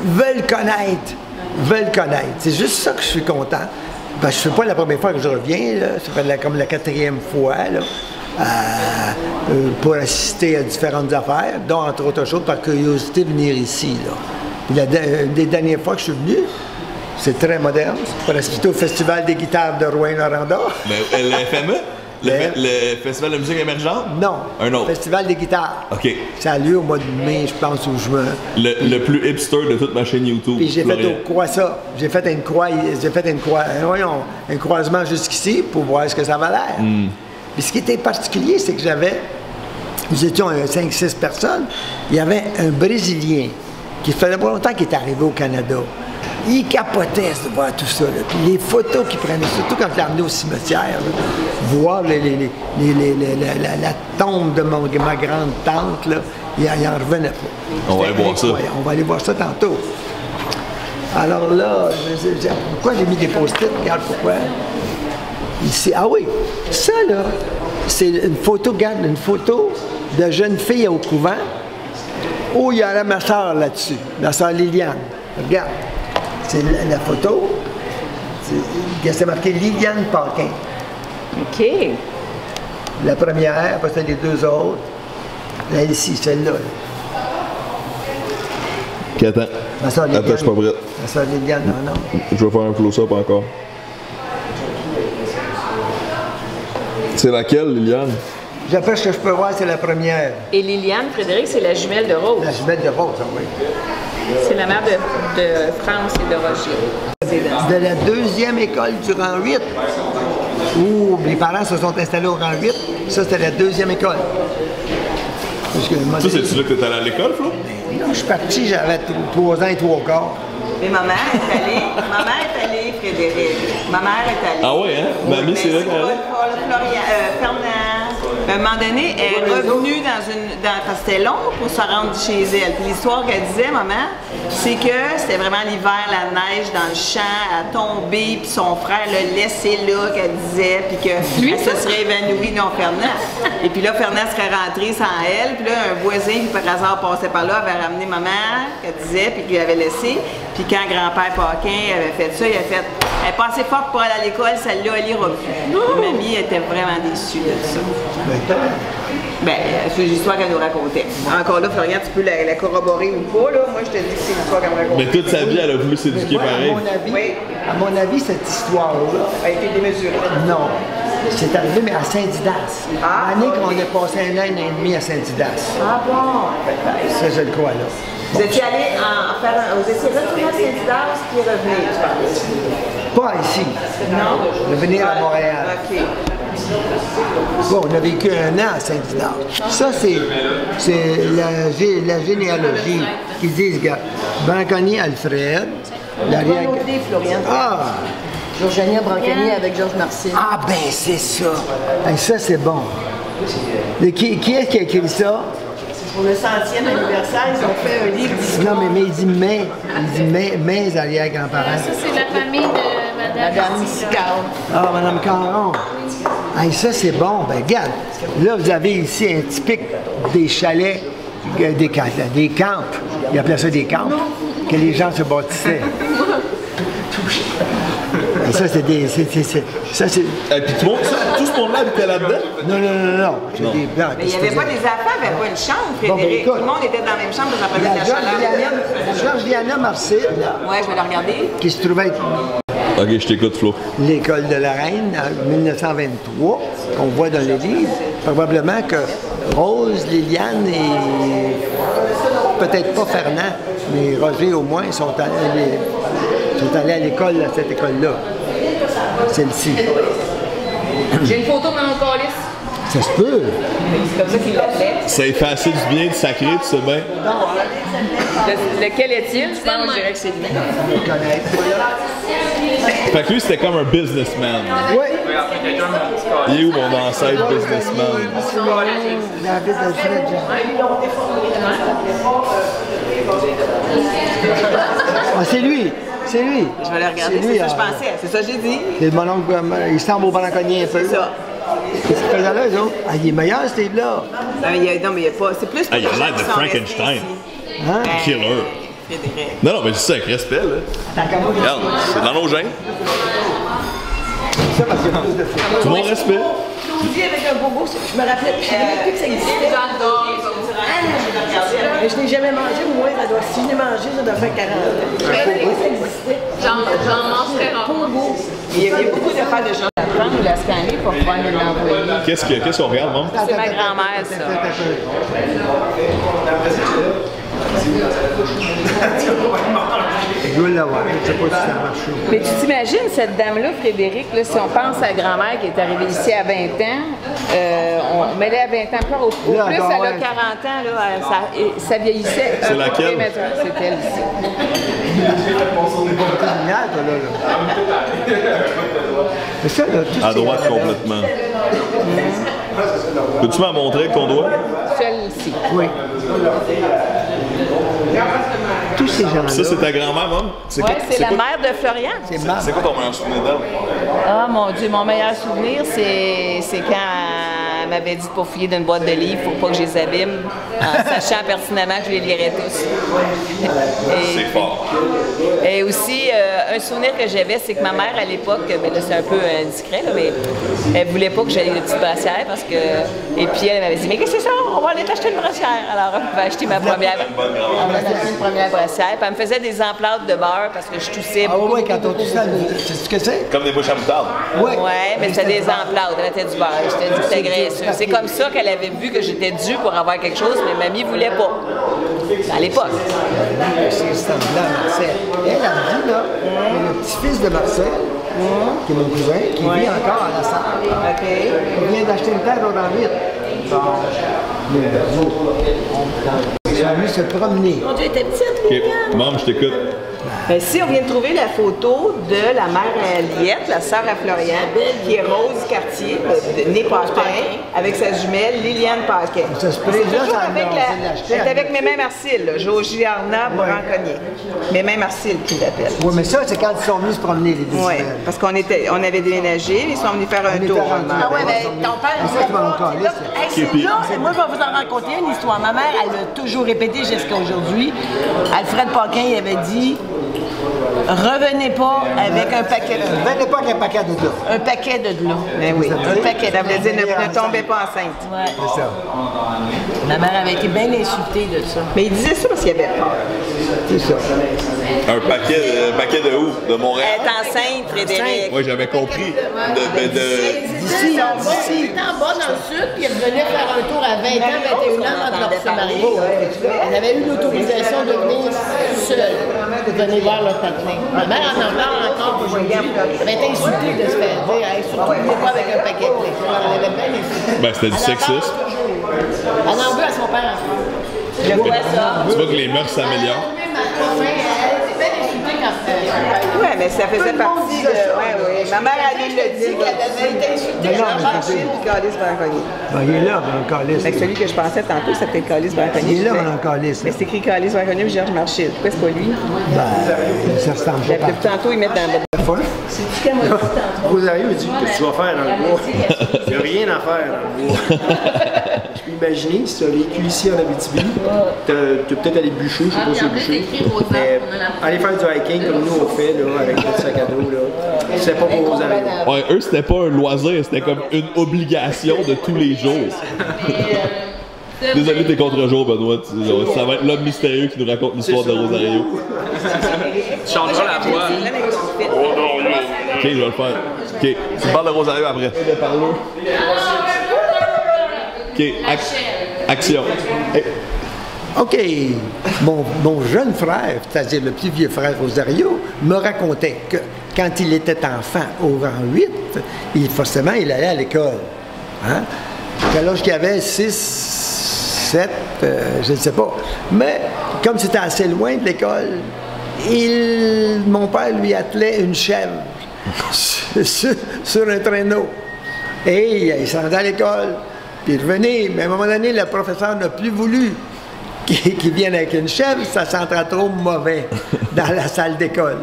veulent connaître. Veulent connaître. C'est juste ça que je suis content. Parce que ce n'est pas la première fois que je reviens, ça fait comme la quatrième fois, là, euh, euh, pour assister à différentes affaires, dont entre autres choses par curiosité venir ici. Là. La des dernières fois que je suis venu, c'est très moderne, pour assister au Festival des guitares de Rouen-Noranda. Mais, euh, le fe- Festival de musique émergente? Non. Un autre. Festival des guitares. OK. Ça a lieu au mois de mai, je pense, ou juin. Le, le plus hipster de toute ma chaîne YouTube. Puis j'ai fait Florian. au croix ça. J'ai fait une croix, j'ai fait une croix, euh, voyons, un croisement jusqu'ici pour voir ce que ça va l'air. Puis ce qui était particulier, c'est que j'avais, nous étions 5-6 personnes, il y avait un Brésilien qui faisait pas longtemps qu'il est arrivé au Canada. Il capotait de voir tout ça. là. Puis les photos qu'il prenait, surtout quand je l'ai emmené au cimetière, là, voir les- les- les- la, tombe de mon- ma grande tante, là, il n'en revenait pas. On va aller voir ça. On va aller voir ça tantôt. Alors là, je- je- je- pourquoi j'ai mis des post-it? Regarde pourquoi. Ici, ah oui, ça là, c'est une photo, regarde, une photo de jeune fille au couvent. où il y a ma soeur là-dessus, ma soeur Liliane. Regarde, c'est la, la photo. C'est marqué Liliane Paquin. OK. La première, après ça, les deux autres. Là, ici, celle-là. là. Ok, attends. Ma soeur Liliane. Attends, je suis pas prêt. Ma soeur Liliane, non, non. Je vais faire un close-up encore. C'est laquelle, Liliane? D'après ce que je peux voir, c'est la première. Et Liliane, Frédéric, c'est la jumelle de Rose. La jumelle de Rose, ah oui. C'est la mère de, de France et de Roger. De la deuxième école du rang 8, où les parents se sont installés au rang 8, ça, c'était la deuxième école. Ça, c'est-tu là que t'es allé à l'école, Flo? Non, je suis parti, j'avais trois ans et trois quarts. Mais ma mère est allée, ma mère est allée, Frédéric. Ma mère est allée. Ah ouais, hein? Mamie, c'est là qu'elle? Paul, Florian, euh, Fernand. À un moment donné, elle est revenue dans une. Dans, parce que c'était long pour se rendre chez elle. Puis l'histoire qu'elle disait, maman, c'est que c'était vraiment l'hiver, la neige dans le champ, elle a tombé, puis son frère l'a laissé là, qu'elle disait, puis qu'elle se serait évanouie, non, Fernand. Et puis là, Fernand serait rentré sans elle, puis là, un voisin qui par hasard passait par là avait ramené maman, qu'elle disait, puis qu'il avait laissé. Puis quand grand-père Paquin avait fait ça, il a fait Elle est pas assez forte pour aller à l'école, celle-là, elle ira plus. Mamie était vraiment déçue de ça. Ben, c'est l'histoire qu'elle nous racontait. Encore là, Florian, tu peux la, la corroborer ou pas, là. Moi, je te dis que c'est l'histoire qu'elle me racontait. Mais toute sa vie, elle a voulu s'éduquer pareil. À mon avis, Oui. à mon avis cette histoire-là, a été démesurée. non. C'est arrivé, mais à Saint-Didas. Ah, L'année qu'on a passé un an et demi à Saint-Didas. Ah bon? Ça, je le crois, là. Vous étiez allé en, faire un. Vous étiez retourné à Saint-Didas puis revenu, tu parles? Pas ici. Non? De venir à Montréal. OK. Bon, on a vécu un an à Saint-Didas. Ça, c'est, c'est la, la généalogie qui disent, gars, Branconi Alfred, l'arrière... Florian. Ah! Georgenia Brancani avec Georges Marcy. Ah, ben, c'est ça. Hey, ça, c'est bon. Et qui, qui est-ce qui a écrit ça? Pour le centième anniversaire, ils ont fait un livre d'histoire. Non, mais, mais il dit mes. Il dit mes, mes arrière-grands-parents. Ça, c'est la famille de Madame, Madame. Ah, Madame Caron. Hey, ça, c'est bon. Ben, regarde. Là, vous avez ici un typique des chalets, euh, des, camps, des camps. Ils appelaient ça des camps, que les gens se bâtissaient. [LAUGHS] Et ça, c'est des. ça, c'est. Et puis tout, le monde, ça, tout ce monde-là habitait là-dedans? Non, non, non, non. Non. des blancs. Mais il n'y avait pas des affaires, il n'y avait pas une chambre, Bon, ben, Frédéric. Tout le monde était dans la même chambre, de La la Georges chaleur. Georges Liana Marcel, là, Ouais, je vais la regarder. qui se trouvait être Ok, je t'écoute, Flo. l'école de la Reine en 1923, qu'on voit dans les livres. Probablement que Rose, Liliane et peut-être pas Fernand, mais Roger au moins sont allés, sont allés à l'école, à cette école-là. Celle-ci. J'ai une photo de mon calice. Ça se peut. C'est comme ça qu'il l'appelait. Ça fait assez du bien de sacrer, tu sais bien. Le- lequel est-il? Je pense que je dirais que c'est lui. Fait que lui, c'était comme un businessman. Oui. Il est où mon ancêtre businessman? Ah, c'est lui. C'est lui. Je vais la regarder, C'est c'est lui, ça que je ah. pensais. C'est ça que j'ai dit. C'est mononcle, euh, il semble au braconnier un peu. C'est ça. Qu'il faisait là, eux autres? Ah, il est meilleur, ce livre-là. Non, mais il y a, non, mais il y a pas. C'est plus Ah, il a l'air de Frankenstein. Hein? Ben, Killer. Non, non, mais c'est ça, avec respect, là. Regarde, c'est dans nos gènes. Ça, parce qu'il y a plus de filles. Tout mon respect. Claudie avec un bobo, je me rappelais, je savais même plus que ça existait. Mais je n'ai jamais mangé, moi, ça doit, si je l'ai mangé, ça doit faire 40 ans. Je savais même pas que ça existait. J'en j'en mange très rarement. Il y a beaucoup d'affaires de gens à prendre ou la scanner pour pouvoir nous l'envoyer. Qu'est-ce que- qu'est-ce qu'on regarde, maman? C'est ma grand-mère, ça. Je dois l'avoir. Je ne sais pas si ça marche. Mais tu t'imagines cette dame-là, Frédéric, là, si on pense à grand-mère qui est arrivée ici à 20 ans, euh, on, mais elle est à 20 ans, au, au Là, plus, elle a avoir- 40 ans, là, elle- ça, et ça vieillissait. C'est Euh, laquelle? C'est elle ici. Mais ça, là, tout À droite complètement. Peux-tu m'en montrer avec ton doigt? Celle-ci. Oui. Tous ces gens-là. Ça, c'est ta grand-mère, maman? C'est Ouais, quoi- c'est la quoi- mère de Florian. C'est quoi ton meilleur souvenir d'elle? Ah mon Dieu, mon meilleur souvenir, c'est c'est quand m'avait dit pour fouiller d'une boîte de livres pour pas que je les abîme, en [LAUGHS] sachant pertinemment que je les lirais tous. [LAUGHS] C'est fort. et aussi, euh, un souvenir que j'avais, c'est que ma mère, à l'époque, ben c'est un peu indiscret, là, mais elle voulait pas que j'aille de petites brassières parce que. Et puis elle m'avait dit Mais qu'est-ce que c'est ça? On va aller t'acheter une brassière. Alors, elle m'avait acheté ma première. Elle [LAUGHS] une première brassière. Puis elle me faisait des emplâtres de beurre parce que je toussais Ah beaucoup. ouais, quand on tu sais ce que c'est? Comme des bouches à moutarde. Ouais. Ouais, mais c'était des emplâtres, elle était du beurre. Je t'ai dit que c'était C'est comme ça qu'elle avait vu que j'étais due pour avoir quelque chose, mais mamie voulait pas. À l'époque. C'est semblant à Marcel. Elle, me dit, là, il y a le petit-fils de Marcel, qui est mon cousin, qui vit encore à la salle. OK. Il vient d'acheter une terre au Rambit. Ils sont venus se promener. Mon Dieu, elle était petite, maman, je t'écoute. Ben, si on vient de trouver la photo de la mère à Liette, la sœur à Florian, qui est Rose Cartier, euh, née Paquin, avec sa jumelle Liliane Paquin. Ça se C'est présente toujours avec la. avec Mémé Marcille, là, Josiana Branconier. Mémé Marcille qui l'appelle. Oui, mais ça, c'est quand ils sont venus se promener, les deux Oui, parce qu'on était, on avait déménagé, ils sont venus faire un tour. Ah ouais, mais ton père, c'est là, moi, je vais vous en raconter une histoire. Ma mère, elle a toujours répété jusqu'à aujourd'hui. Alfred Paquin, il avait dit Thank you. Revenez pas avec un paquet de Venez pas avec un paquet de là. un paquet de là. Ben oui, un paquet. Ça voulait dire ne, ne tombez pas enceinte. Ouais. C'est ça. Ma mère avait été bien insultée de ça. Mais il disait ça parce qu'il avait peur. C'est ça. Un paquet, de- un paquet de où? De Montréal? Elle est enceinte, Frédéric. Oui, j'avais compris. De, ben, de- D'ici, en bas dans le sud, puis il revenait faire un tour à 20 ans, 21 ans avant de leur se marier. Elle avait eu l'autorisation de venir seule, de venir voir leur patelin. Ma mère en en parle encore aujourd'hui. Elle été insultée de se faire dire, hey, surtout, venez pas avec un paquet de lait. Elle avait bien. Ben, c'était du sexisme. Elle en veut à son père. Je vois ça. Tu vois que les mœurs s'améliorent. Elle était bien insultée quand Oui, mais ça faisait partie de. Oui, oui. Ma mère, elle nous l'a dit qu'elle avait été insultée. Calice. Ben, il est là, calice. Fait que celui que je pensais tantôt, c'était Calice Branconier. Il est là, calice. Mais c'est écrit Calice Georges Marchil. Pourquoi c'est pas lui? Ben, ça ressemble pas. Depuis tantôt, ils mettent dans le Fois. Rosario dit Qu'est-ce que tu vas faire dans le bois? [LAUGHS] Il n'y a rien à faire dans le bois. [LAUGHS] Je peux imaginer, si tu as vécu ici en Abitibi, tu as peut-être allé bûcher, je sais pas si c'est bûcher. Mais aller faire du hiking comme nous on fait là, avec notre sac à dos, là, c'est pas pour Rosario. Ouais, eux, c'était pas un loisir, c'était comme une obligation de tous les jours. Désolé tes contre-jours, Benoît. Ça va être l'homme mystérieux qui nous raconte l'histoire de Rosario. Tu changeras la voix. Ok, je vais le faire. Ok, tu parles de Rosario après. Ok, ac- action. Hey, OK. Mon, mon jeune frère, c'est-à-dire le plus vieux frère Rosario, me racontait que quand il était enfant au rang 8, il, forcément, il allait à l'école. Hein? À l'âge qu'il avait? 6, 7, je ne sais pas. Mais comme c'était assez loin de l'école, il, mon père lui attelait une chèvre [LAUGHS] sur, sur un traîneau. Et il s'en allait à l'école. Puis il revenait. Mais à un moment donné, le professeur n'a plus voulu qu'il [LAUGHS] qu'il vienne avec une chèvre. Ça sentait trop mauvais dans la salle d'école.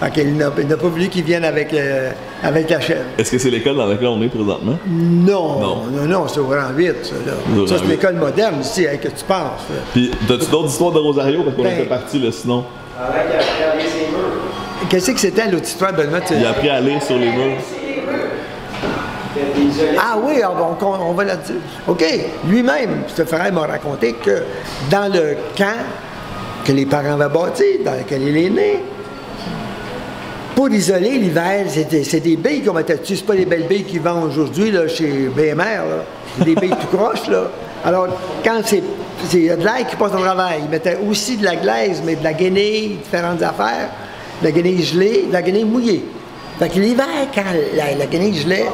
Fait qu'il n'a il n'a pas voulu qu'il vienne avec, euh, avec la chèvre. Est-ce que c'est l'école dans laquelle on est présentement? Non, Non. non, non, c'est au rang 8, ça. là. Ça, c'est l'école moderne ici, hein, que tu penses. là? Puis, t'as-tu d'autres histoires de Rosario? Parce qu'on en Ben- fait partie, là, sinon. Qu'est-ce que c'était l'autre histoire, Benoît? Tu- Il a appris à lire sur les murs. Ah oui, on, on- on va la dire. OK. Lui-même, ce frère m'a raconté que dans le camp que les parents avaient bâti, dans lequel il est né, pour isoler l'hiver, c'est des, billes qu'on mettait dessus. C'est pas les belles billes qu'ils vendent aujourd'hui chez BMR. C'est des billes tout croches. Là. Alors, quand c'est il y a de l'air qui passe au travail, ils mettaient aussi de la glaise, mais de la guenille, différentes affaires, la guenille gelée, la guenille mouillée. Fait que l'hiver, quand la, la guenille gelait,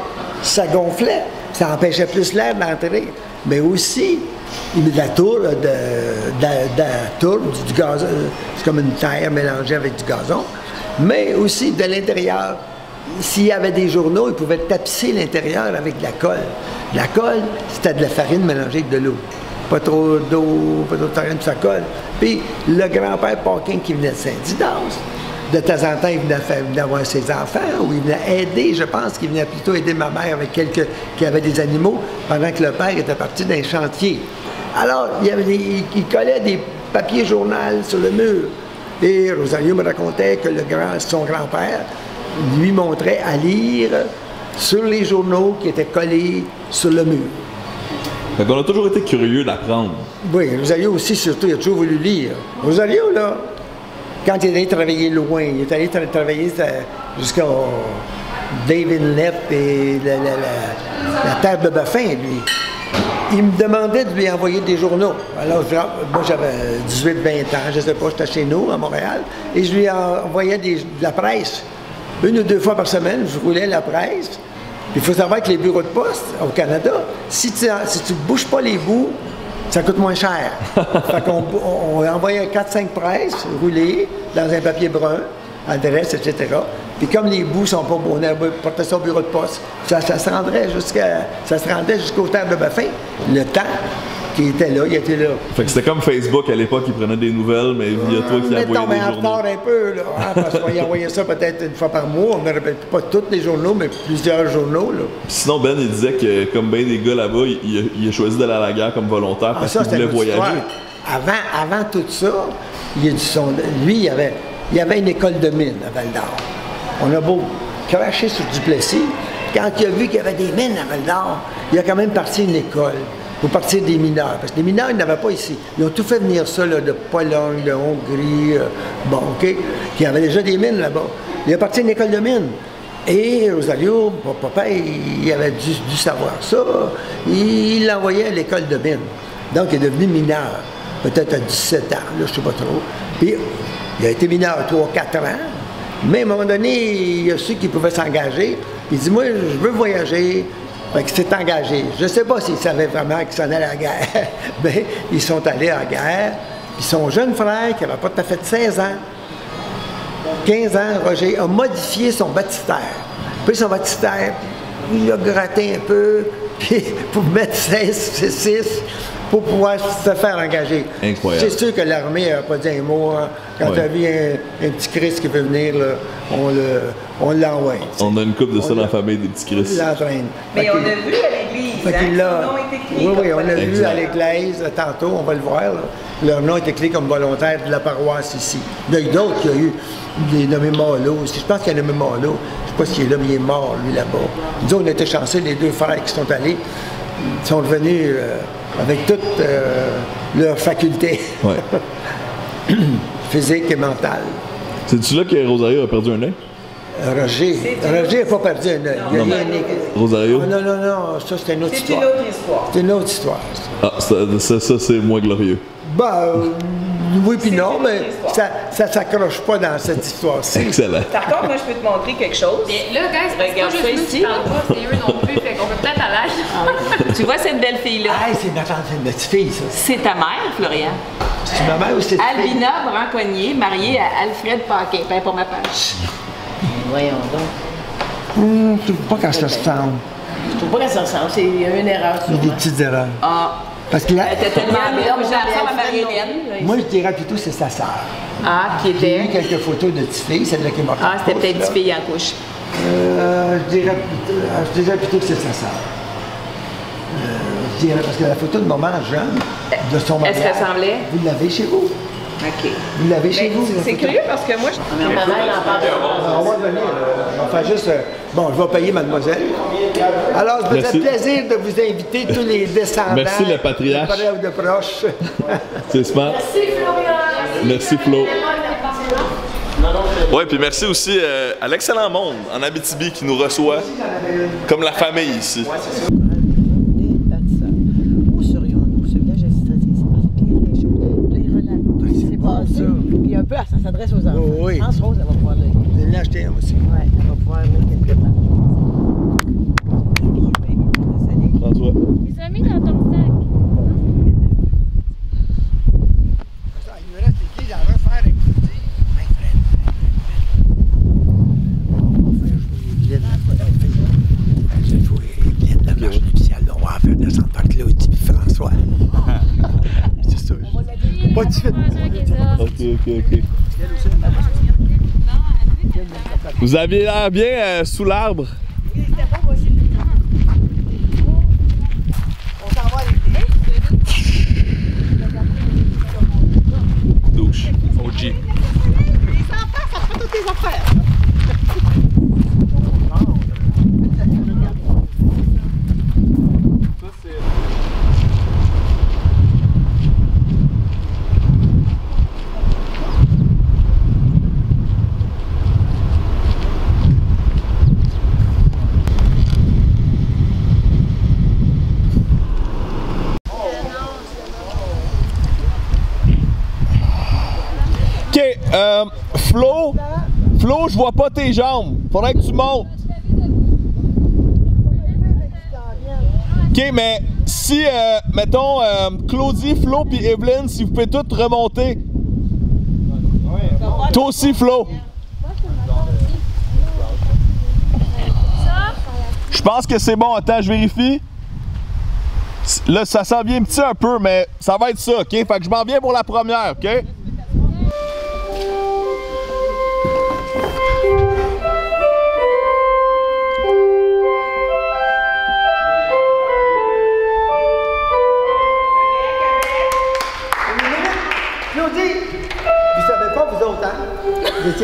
ça gonflait, ça empêchait plus l'air d'entrer. Mais aussi, de la tour, de, de de la tourbe, du, gazon. C'est comme une terre mélangée avec du gazon. Mais aussi de l'intérieur. S'il y avait des journaux, ils pouvaient tapisser l'intérieur avec de la colle. La colle, c'était de la farine mélangée avec de l'eau. Pas trop d'eau, pas trop de farine, puis ça colle. Puis le grand-père Parkin qui venait de Saint-Didas, de temps en temps, il venait, faire, il venait voir ses enfants ou il venait aider, je pense qu'il venait plutôt aider ma mère avec quelques qui avaient des animaux pendant que le père était parti d'un chantier. Alors, il, y avait des- il- il collait des papiers journal sur le mur. Et Rosario me racontait que le grand, son grand-père lui montrait à lire sur les journaux qui étaient collés sur le mur. Fait qu'on a toujours été curieux d'apprendre. Oui, Rosario aussi, surtout, il a toujours voulu lire. Rosario, là, quand il est allé travailler loin, il est allé tra- travailler jusqu'à David Neff et la, terre de Baffin, lui. Il me demandait de lui envoyer des journaux. Alors, moi, j'avais 18-20 ans, je ne sais pas, j'étais chez nous, à Montréal, et je lui envoyais de la presse. Une ou deux fois par semaine, je roulais la presse. Il faut savoir que les bureaux de poste au Canada, si tu tu bouges pas les bouts, ça coûte moins cher. [LAUGHS] fait qu'on on, on envoyait 4-5 presses roulées dans un papier brun, adresse, etc. Puis comme les bouts sont pas bons, on portait ça au bureau de poste. Ça, ça se rendrait jusqu'à ça se rendait jusqu'au terre de Baffin. Le temps qui était là, il était là. Fait que c'était comme Facebook à l'époque, ils prenaient des nouvelles, mais il y a toi qui Mettons, envoyais mais des en journaux. retard un peu, là, hein, parce y envoyait ça peut-être une fois par mois. On ne répète pas tous les journaux, mais plusieurs journaux. Là. Sinon, Ben, il disait que, comme ben des gars là-bas, il, il a, il a choisi d'aller à la guerre comme volontaire Ah, parce qu'il voulait voyager. Avant, avant tout ça, il y a du son- lui, il y, avait, il avait une école de mine à Val d'Or. On a beau cracher sur Duplessis, quand il a vu qu'il y avait des mines à Val d'Or, il a quand même parti une école pour partir des mineurs. Parce que les mineurs, ils n'avaient pas ici. Ils ont tout fait venir ça là, de Pologne, de Hongrie, euh, bon, OK? Y avait déjà des mines là-bas. Il a parti une école de mine. Et Rosario, papa, il avait dû, savoir ça. Il l'envoyait à l'école de mine. Donc, il est devenu mineur. Peut-être à 17 ans, là, je ne sais pas trop. Puis, il a été mineur 3-4 ans. Mais à un moment donné, il a ceux qui pouvaient s'engager. Il dit, moi, je veux voyager. Fait qu'il s'est engagé. Je ne sais pas s'il savait vraiment qu'il s'en allait à la guerre. [LAUGHS] Mais ils sont allés à la guerre. Puis son jeune frère, qui n'avait pas tout à fait 16 ans, 15 ans, Roger a modifié son baptistère. Puis son baptistère, il l'a gratté un peu, [LAUGHS] puis pour mettre 16, 6, pour pouvoir se faire engager. Incroyable. C'est sûr que l'armée n'a pas dit un mot. hein. Quand Ouais. tu as vu un, un petit Christ qui veut venir, là, on le- on l'envoie. On a une coupe de ça dans la famille des petits Chris. Il l'entraîne. Mais Fait on a vu à l'église, hein, Oui, oui, on l'a vu à l'église euh, tantôt, on va le voir. là. Leur nom est écrit comme volontaire de la paroisse ici. Il y a eu d'autres qui ont eu des nommés Marlowe aussi. Je pense qu'il y a nommé Marlowe. Je sais pas s'il est là, mais il est mort, lui, là-bas. Nous, on était chanceux, les deux frères qui sont allés, ils sont revenus euh, avec toutes euh, leurs facultés Ouais. [LAUGHS] physiques et mentales. C'est-tu là que Rosario a perdu un œil? Roger, Roger n'a pas perdu un œil. Il a rien. Rosario? Oh, non, non, non, ça c'est une autre C'est histoire. une autre histoire. C'est une autre histoire. Ah, ça, ça, ça, c'est moins glorieux. Ben, euh, oui puis non, mais ça ça s'accroche pas dans cette histoire-ci. Excellent. Par contre, moi, je peux te montrer quelque chose. Mais là, guys, c'est Regarde ça ici. qui parlent pas, c'est eux non plus, fait qu'on peut peut-être aller. tu vois cette belle fille-là? Ah, c'est notre, c'est notre fille, ça. C'est ta mère, Florian. C'est ma mère ou c'est Albina Brancognier, mariée à Alfred Paquin. Ben, pour ma page. Voyons donc. Hum, je trouve pas quand ça se ressemble. Je trouve pas que ça ressemble. C'est il y a une erreur Il y a des petites erreurs. Ah, Parce que là, elle était tellement Elle belle. j'ai ressemble à Marie-Hélène. moi, je dirais plutôt que c'est sa sœur. Ah, qui J'ai eu était. quelques photos de petites filles, celle-là qui est morte. Ah, c'était peut-être une fille en couche. Euh, je, dirais plutôt, euh, je dirais plutôt que c'est sa sœur. Euh, je dirais, parce que la photo de maman jeune, de son Elle mariage. se ressemblait? Vous l'avez chez vous. OK. Vous l'avez chez Mais vous. c'est curieux parce que moi, je. Ma mère en parle. Alors, on va venir. euh, On va faire juste. euh, bon, je vais payer mademoiselle. Alors, ça me Merci. fait plaisir de vous inviter tous les descendants. [LAUGHS] Merci, le patriarche. De près ou de proche. [LAUGHS] C'est smart. Merci Florian. Merci, Flo. Ouais, puis merci aussi euh, à l'excellent monde en Abitibi qui nous reçoit comme la famille ici. Des bâtisseurs. Où serions-nous? Ce village administratif, c'est bien des choses. Là, il relate. C'est passé. Puis un peu, ça s'adresse aux enfants. Oui, Rose, elle va pouvoir le lire. Je aussi. Elle va pouvoir lire pages. François. Les amis dans ton sac. Il me reste l'église à refaire avec Pas tout de suite. Ok, ok, ok. Vous aviez l'air bien euh, sous l'arbre. Douche. OG. toutes tes affaires. Ok, euh, Flo, Flo, je vois pas tes jambes. Faudrait que tu montes. Ok, mais si, euh, mettons, euh, Claudie, Flo puis Evelyn, si vous pouvez toutes remonter. Toi aussi, Flo. Je pense que c'est bon. Attends, je vérifie. Là, ça s'en vient petit un peu, mais ça va être ça, ok? Fait que je m'en viens pour la première, ok?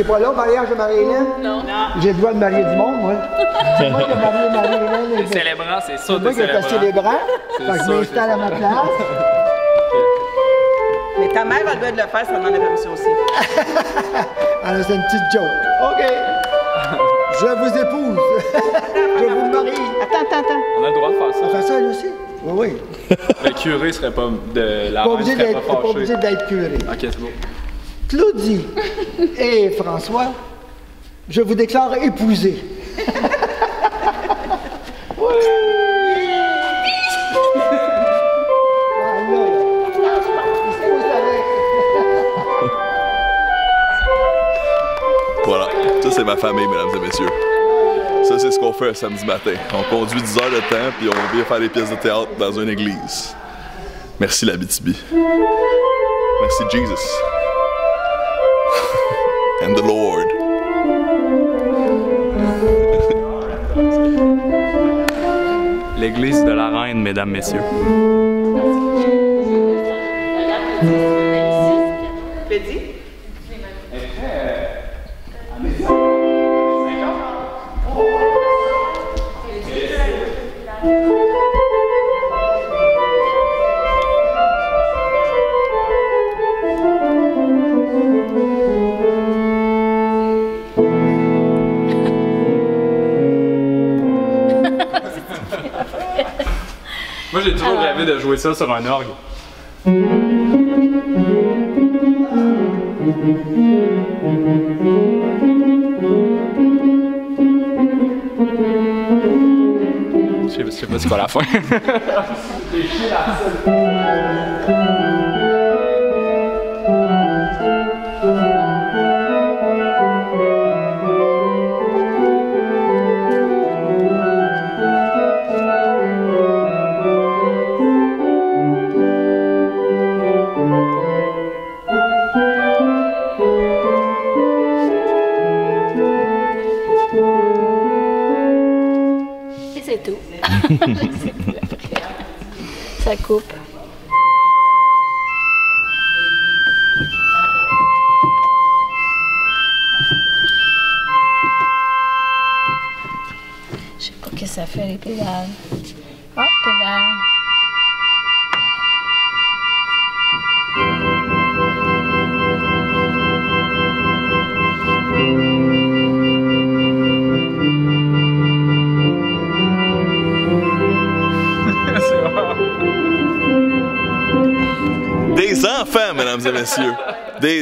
Étiez pas là mariage de Marie-Hélène? Non. J'ai le droit de marier du monde, moi. [LAUGHS] C'est moi qui ai marié Marie-Hélène. T'es célébrant, c'est sûr, C'est moi qui ai célébrant. C'est Fait que je m'installe à ma place. [LAUGHS] Mais ta mère a le droit de le faire, ça demande la permission aussi. Alors, [LAUGHS] c'est une petite joke. OK. Je vous épouse. je vous marie. Attends, attends, attends. On a le droit de faire ça. On fait ça, elle aussi? Oui, oui. Le curé serait pas de la Pas reine obligé serait d'être pas obligé d'être curé. Ok, c'est bon. Claudie et [LAUGHS] François, je vous déclare épousés. [LAUGHS] Voilà, ça c'est ma famille, mesdames et messieurs. Ça c'est ce qu'on fait un samedi matin. On conduit 10 heures de temps puis on vient faire des pièces de théâtre dans une église. Merci la BTB. Merci Jesus. And the Lord. L'église de la reine, mesdames, messieurs. Jouer ça sur un orgue. Je sais, pas c'est quoi la fin. [LAUGHS] [LAUGHS]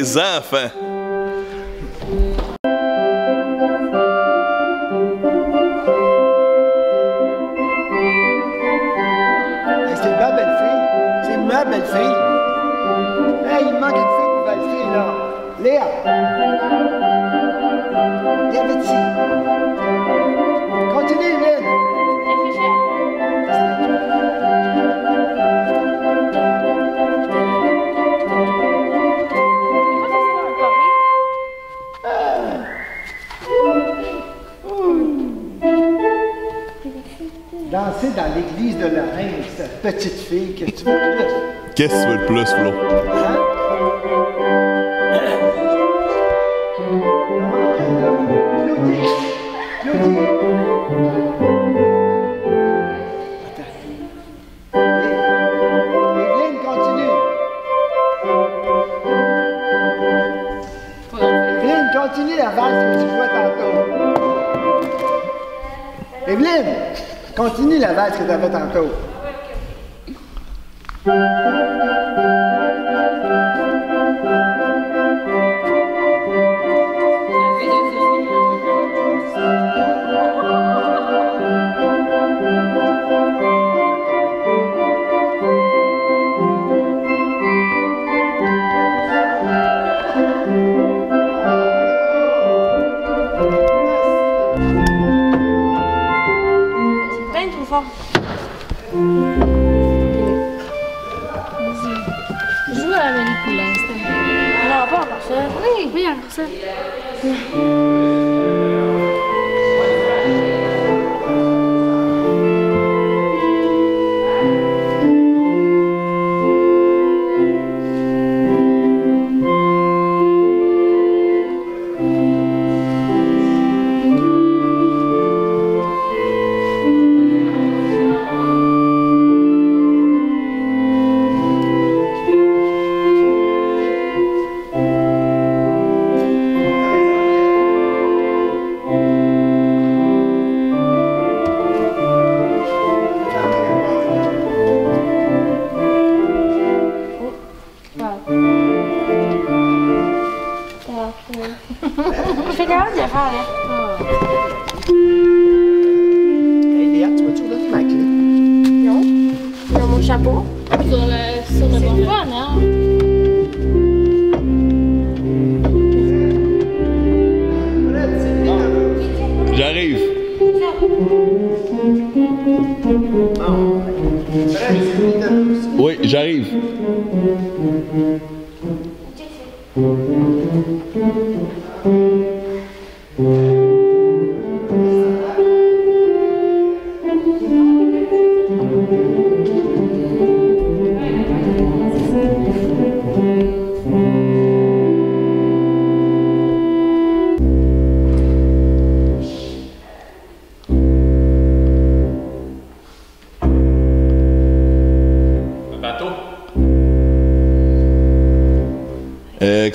Des enfants. Fille, qu'est-ce que tu veux plus? Qu'est-ce que tu veux le plus, Flo? Hein? Claudie! Claudie! Attends. Evelyne, continue. Evelyne, continue la valse que tu jouais tantôt. Evelyne, continue la valse que tu avais tantôt. Thank you. Oui,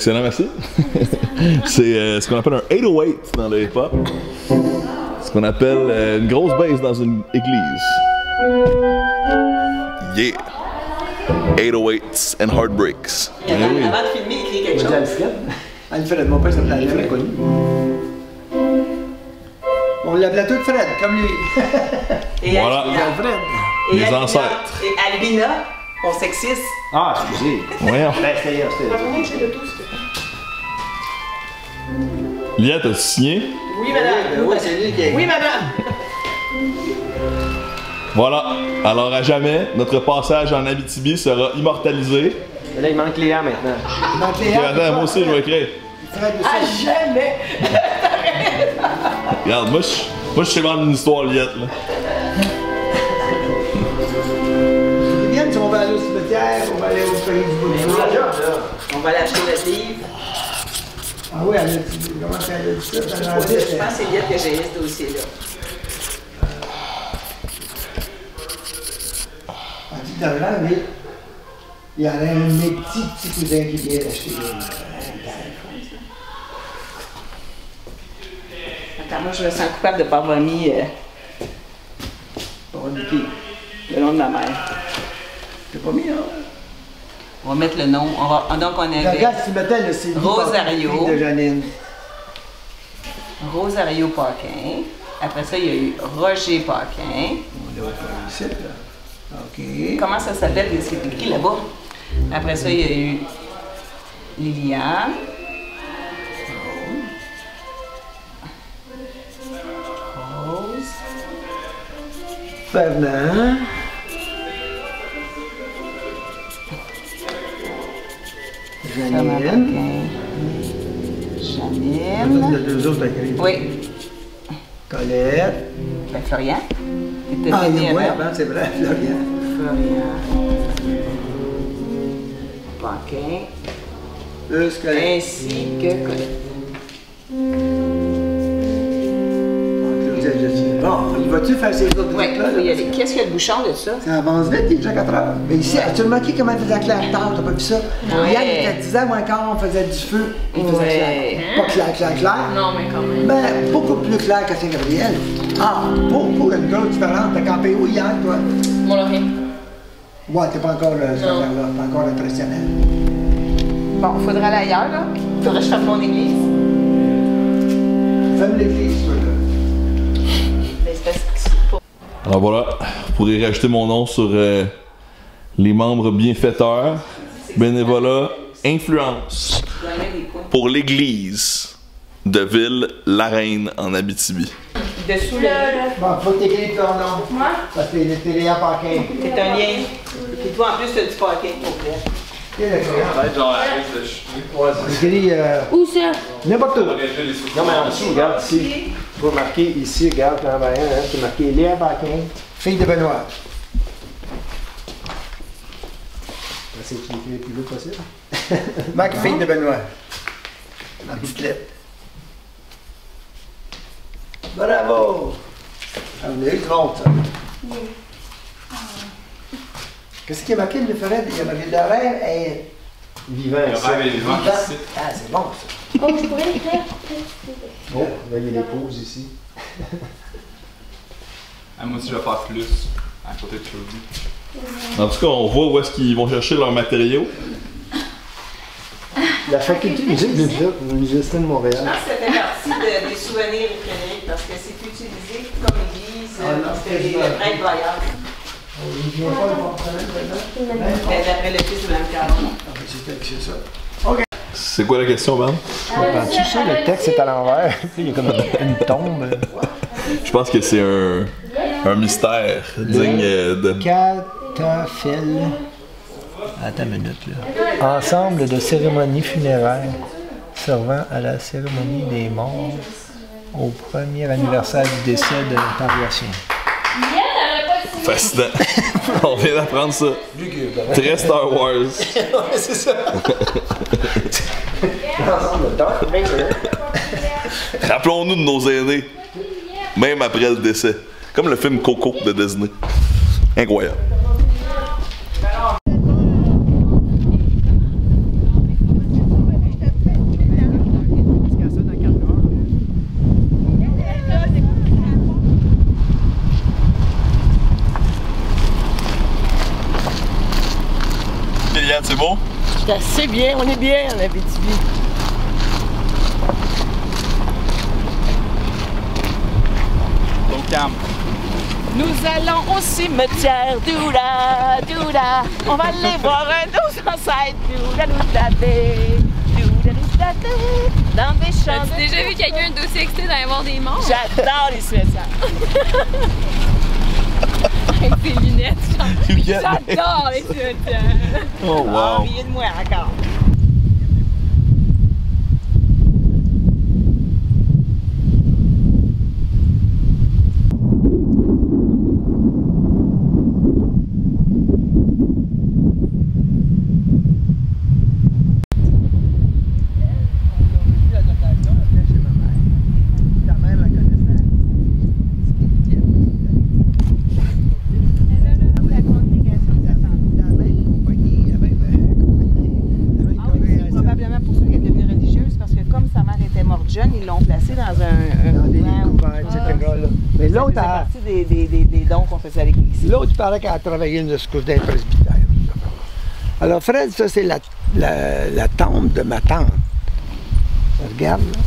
excellent, merci. [LAUGHS] c'est euh, ce qu'on appelle un 808 dans le hip-hop. Ce qu'on appelle euh, une grosse bass dans une église. Yeah! 808s and heartbreaks. Il y Eh avait, oui. avant de filmer, écrit quelque Je chose. Alfred. Alfred, mon père s'appelle Alfred. connu. On l'appelait tout Fred, comme lui. Et Voilà. Albina- Alfred. et Les Albina- ancêtres. Et Albina, on sexiste. Ah, excusez. Voyons. Ben, c'était. c'était- Lia, t'as signé? Oui, madame. Oui, c'est lui qui est. Oui, madame. Voilà. Alors, à jamais, notre passage en Abitibi sera immortalisé. Mais Là, il manque Léa maintenant. Donc, Puis, Léa, attends, moi aussi, je vais écrire. À jamais. Regarde, moi, je, moi, je sais vendre une histoire, Liette, là. On va aller au cimetière, on va aller au pays du boulot. On va l'acheter le livre. Ah oui, elle a dit, comment elle a dit ça? Je pense que c'est Liette que j'ai ce dossier-là. Elle dit, dans il y en a un petits, petits cousins qui vient d'acheter. Attends, moi, je me sens coupable de ne pas avoir mis euh, le nom de ma mère. T'as pas mis, hein? On va mettre le nom. On va, donc, on avait Regarde, Rosario. de Janine. Rosario Paquin. Après ça, il y a eu Roger Paquin. On l'a offert ici, là. OK. Comment ça s'appelle? C'est écrit là-bas. Après ça, il y a eu Liliane. Rose. Fernand Janine. Paquin. Il y a Janine. deux autres écrits. Oui. Colette. Ben, Florian. Ah, il né y a moi avant. avant, c'est vrai, Florian. Florian. Paquin. Ainsi que Colette. Bon, il va-tu faire ses autres Oui, il là? faut y aller. Qu'est-ce qu'il y a de bouchon de ça? Ça avance vite, il est déjà 4 heures. Mais ici, as-tu remarqué comment il faisait clair tard? T'as pas vu ça? Hier, il était 10 h moins quart, on faisait du feu. Il faisait clair. Pas clair, clair, clair. Non, mais quand même. Ben, beaucoup plus clair qu'à Saint-Gabriel. Ah, pour, pour une grosse différence, t'as campé où hier, toi? Mont-Laurier. Ouais, t'es pas encore le, cette affaire-là, pas encore le traditionnel. Bon, faudrait aller ailleurs, là. Faudrait que je fasse mon église. Fais l'église, toi, là. Alors voilà, vous pourrez rajouter mon nom sur euh, les membres bienfaiteurs, bénévolat, influence pour l'église de Ville-la-Reine en Abitibi. Dessous le. Bon, faut t'écrire ton nom. Moi? Parce que t'es Léa Paquin. C'est un lien. Et toi, en plus, tu as du vrai. Quel est le genre la liste de cheveux. Écris euh, Où ça? n'importe où. Non, mais en dessous, regarde ici. Faut marquer ici, regarde, en bas, hein, c'est marqué Léa Paquin. Fille de Benoît. C'est qui écrit le plus vite possible. [LAUGHS] Marc, fille de Benoît. En petite lettre. Bravo! Ah, vous avez eu monde, ça. Qu'est-ce qui est marqué, le Fred? Il y a marqué de rêve et Vivant Le rêve est vivant ici. Ah, c'est bon, ça. Oh, je pourrais. Oh, là, il y a les pauses ici. Ah, moi aussi, je vais faire plus à côté de Claudie. En tout cas, on voit où est-ce qu'ils vont chercher leurs matériaux. La faculté de musique de l'Université de Je Montréal. pense que ça fait partie de- des souvenirs, Frédéric, parce que c'est utilisé comme église, Ah, parce que les prêtres voyagent. Il pas d'après le fils de Mme Caron. Ben, c'est quoi la question, man? tu sais, le texte est à l'envers. [LAUGHS] Il y a comme une, une tombe. Je pense que c'est un, un mystère digne de. Cataphile. Attends une minute, là. Ensemble de cérémonies funéraires servant à la cérémonie des morts au premier anniversaire du décès de paroissien. Fascinant. [LAUGHS] on vient d'apprendre ça. Très Star Wars. [LAUGHS] c'est ça. Rappelons-nous de nos aînés, même après le décès. Comme le film Coco de Disney. Incroyable. Liliane, c'est bon? C'est assez bien, on est bien en Abitibi. Donc, calme. Nous allons au cimetière, doula, doula. On va aller voir nos ancêtres, doula, doula, doula, dans des champs. As-tu déjà vu quelqu'un d'aussi excité d'aller voir des morts? J'adore les cimetières. [LAUGHS] Avec ses lunettes. Genre. Juliette, J'adore les cimetières. Oh Ah, wow. riez de moi encore. C'est probablement pour ça qu'elle est devenue religieuse, parce que comme sa mère était morte jeune, ils l'ont placée dans un, un Dans des couvent. couverts, etc. là. Mais Ça l'autre, faisait elle- partie des, des, des, des dons qu'on faisait à l'église. l'autre, il paraît qu'elle a travaillé une secousse d'un presbytère. Alors, Fred, ça, c'est la, la, la tombe de ma tante. Regarde, là.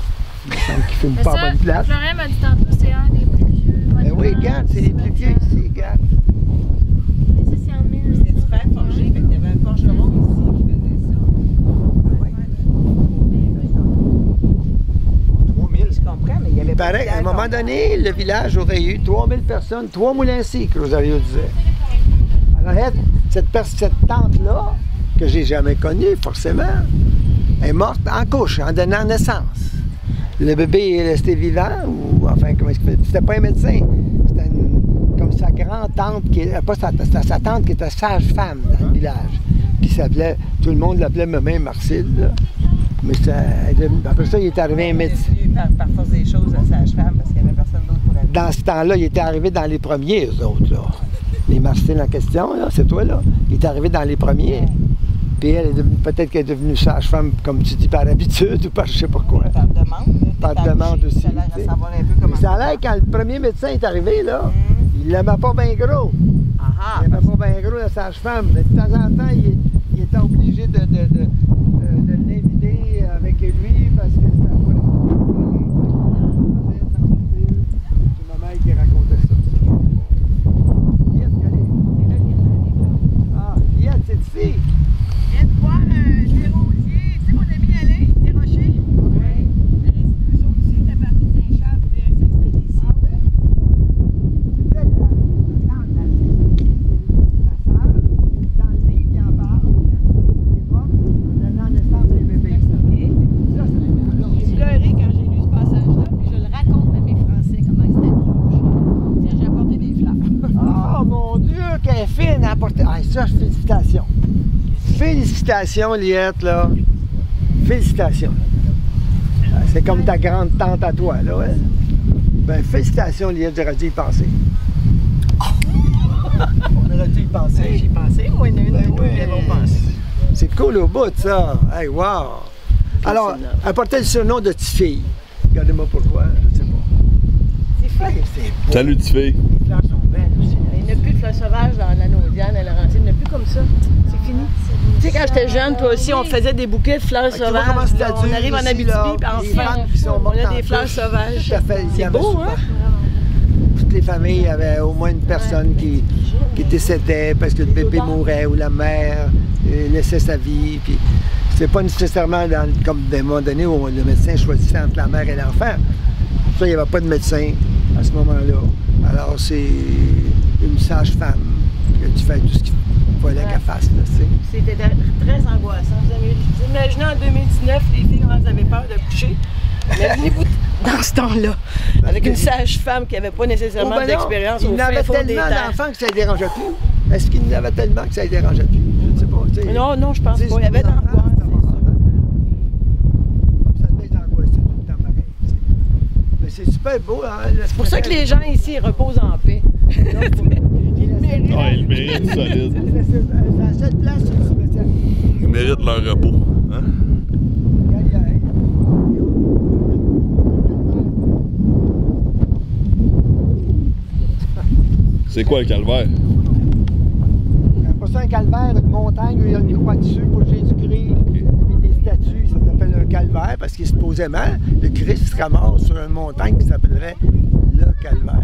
Il me semble qu'il ne fume Mais pas à ça, bonne place. Florian m'a dit tantôt, c'est un des plus vieux. Ben oui, regarde, c'est les plus vieux ici, regarde. Mais ça, c'est en 1900. C'était du fer forgé, fait qu'il y avait un forgeron ici qui faisait ça. Je comprends, mais il y avait Il pas de paraît qu'à un moment tombale. donné, le village aurait eu 3000 personnes, trois moulins-ci, que Rosario disait. Alors, cette, cette tante-là, que j'ai jamais connue, forcément, est morte en couche, en donnant naissance. Le bébé est resté vivant ou enfin comment est-ce qu'il fait? C'était pas un médecin. C'était comme sa grand-tante qui est pas sa, sa- sa tante qui était sage-femme dans le village. Qui s'appelait. Tout le monde l'appelait Maman Marcille. là. Mais devenue- après ça, il est arrivé un médecin. Par, par force des choses, à sage-femme, parce qu'il n'y avait personne d'autre pour elle. Dans ce temps-là, il était arrivé dans les premiers, eux autres, là. Les Marcel en question, là, c'est toi, là. Il est arrivé dans les premiers. Puis elle est devenue, peut-être qu'elle est devenue sage-femme, comme tu dis, par habitude ou par je sais pas quoi. Par demande. Par demande aussi. Ça a l'air tu de sais. savoir un peu comment Mais ça a l'air quand le premier médecin est arrivé, là, il l'aimait pas bien gros. Ah, Il l'aimait pas bien gros, la sage-femme. Mais de temps en temps, il, il était obligé de, de, de, euh, de l'inviter avec lui parce que c'était pas C'est ma mère qui racontait ça. Liette, allez. Ah, Liette, c'est ici. viens de voir des rosiers. Tu sais, mon ami Alain, des rochers? Oui. Eux autres aussi, étaient partis de Saint-Charles, puis s'installer ici. Ah oui? C'était la, la tante, la, la sœur, dans le livre qui en parle. C'est morte en donnant naissance à un bébé. Ça, c'est J'ai pleuré quand j'ai lu ce passage-là, puis je le raconte à mes Français, comment c'était dur. Tiens, j'ai apporté des fleurs. Oh mon Dieu, qu'elle est fine à apporter. Ah, ça, félicitations. Félicitations, Liette, là. Félicitations. Ah, C'est comme ta grande tante à toi, là, ouais. Ben, félicitations, Liette, j'aurais dû y penser. [LAUGHS] On aurait dû y penser. J'y pensais, moi, Ben de nous. C'est cool au bout, ça. Hey, wow. Alors, portait le surnom de petite fille. Regardez-moi pourquoi, je sais pas. C'est. Salut, petite fille. Les fleurs sont belles aussi. Il n'y a plus de fleurs sauvages dans la Naudiane, à Laurentine. Il n'y a plus comme ça. C'est fini. Tu sais, quand j'étais jeune, toi aussi, on faisait des bouquets de fleurs sauvages. Là, on arrive en Abitibi, puis enfin, on a des fleurs sauvages. Il y C'est avait beau, hein? Toutes les familles avaient au moins une personne qui, qui décédait parce que le bébé mourait ou la mère euh, laissait sa vie. Puis c'est pas nécessairement dans, comme des moments donné où le médecin choisissait entre la mère et l'enfant. Ça, il n'y avait pas de médecin à ce moment-là. Alors c'est une sage-femme que tu fais tout ce qu'il fallait qu'elle fasse. C'était très angoissant. Vous avez- vous imaginez en 2019, les filles, comment elles avaient peur de coucher? Imaginez-vous [LAUGHS] dans ce temps-là, avec une sage-femme qui n'avait pas nécessairement Oh, ben d'expérience Il au n'avait fin fond des d'enfants que ça ne dérangeait plus. Est-ce qu'il n'avait tellement que ça ne dérangeait plus? Je ne sais pas. tu sais. Non, non, je pense pas. Il y avait d'angoisse. Mais c'est super beau. Hein, C'est pour ça que les gens ici reposent en paix. Ils le méritent. Ah, ils méritent [LAUGHS] solide. C'est la seule place sur le cimetière. Ils méritent leur repos. Hein? C'est quoi le calvaire? Après ça, un calvaire, une montagne où il y a une croix dessus pour Jésus-Christ. Puis des statues, ça s'appelle un calvaire parce qu'il supposément, le Christ sera mort sur une montagne qui s'appellerait le calvaire.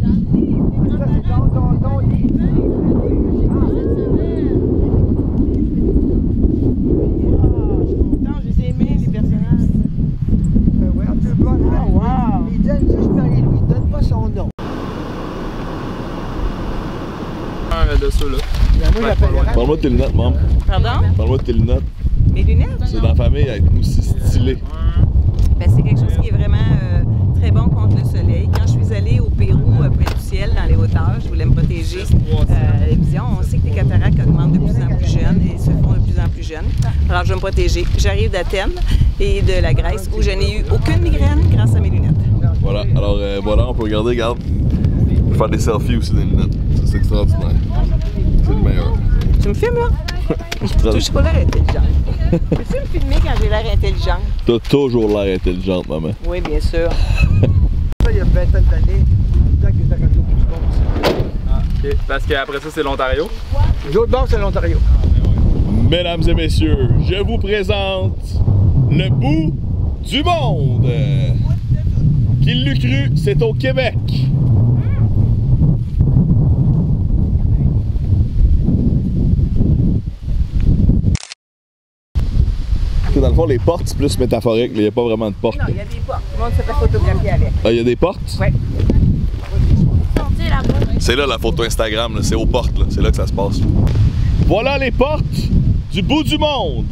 Ça, c'est ton, ton, ton livre. Pourtant, je les aimais, les personnages. Ben ouais, tu le vois, Ah, wow. Il donne juste Marie-Louis, il donne pas son nom. Un de ceux-là. Ben, moi, j'appellerais- Parle-moi de tes lunettes, maman. Pardon? Parle-moi de tes lunettes. Mes lunettes? C'est dans la famille à être aussi stylé. Ben, c'est quelque chose qui est vraiment euh, très bon contre le soleil. Quand je suis allée au Pérou, euh, près du ciel, dans les hauteurs, je voulais me protéger euh, les visions. On sait que les cataractes augmentent de plus en plus jeunes et se font de plus en plus jeunes. Alors, je vais me protéger. J'arrive d'Athènes et de la Grèce où je n'ai eu aucune migraine grâce à mes lunettes. Voilà, alors euh, voilà, on peut regarder, regarde. On peut faire des selfies aussi des lunettes. C'est extraordinaire. Tu me filmes, là? [LAUGHS] Je touche pas l'air intelligent. Peux-tu me filmer quand j'ai l'air intelligent? T'as toujours l'air intelligente, maman. Oui, bien sûr. Ça, il y a une vingtaine d'années, le temps qu'il était rendu au plus bon. Ah, ok. Parce qu'après ça, c'est l'Ontario? L'autre bord, c'est l'Ontario. Mesdames et messieurs, je vous présente le bout du monde. Qui l'eût cru, c'est au Québec. dans le fond, les portes, c'est plus métaphorique. Il n'y a pas vraiment de porte. Non, il y a des portes. Tout le monde se fait photographier avec. Ah, il y a des portes? Oui. C'est là la photo Instagram, c'est aux portes, c'est là que ça se passe. Voilà les portes du bout du monde.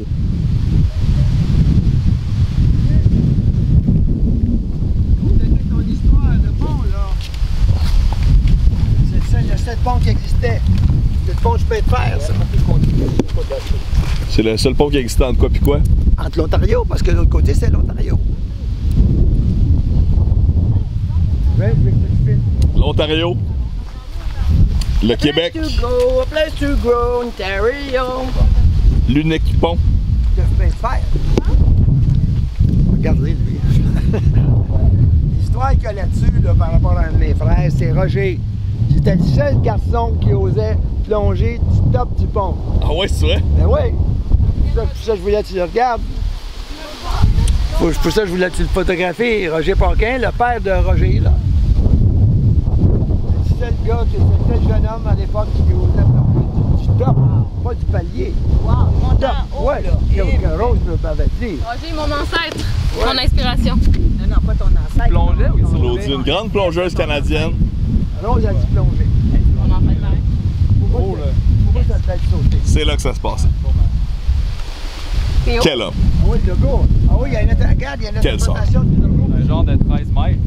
C'est ça, il y a sept ponts qui existaient. Le pont, je peux faire, c'est pas plus seul pont qui existe entre quoi puis quoi? Entre l'Ontario, parce que l'autre côté, c'est l'Ontario. L'Ontario. Le Québec. L'unique pont. de chemin de fer. Regardez, lui. [LAUGHS] L'histoire qu'il y a là-dessus, là, par rapport à un de mes frères, c'est Roger. C'était le seul garçon qui osait plonger du top du pont. Ah ouais, c'est vrai? Ben oui. Pour ça je voulais que tu le regardes. Pour, pour ça que je voulais que tu le photographies. Roger Paquin, le père de Roger, là. Le gars, c'était le jeune homme à l'époque qui osait plonger du, du top, pas du palier. Wow, Du top. Ouais, que, que Rose me m'avait dit. Roger, mon ancêtre, mon inspiration. Non, non, pas ton ancêtre. Plongeait ou il Claudie, une grande plongeuse canadienne. Rose a dit plonger. Mon sauté. C'est là que ça se passe. Quel homme? Ah oui, le logo. Ah oui, il y a une, regarde, il y a une Quel interprétation du logo. Un genre de 13 mètres.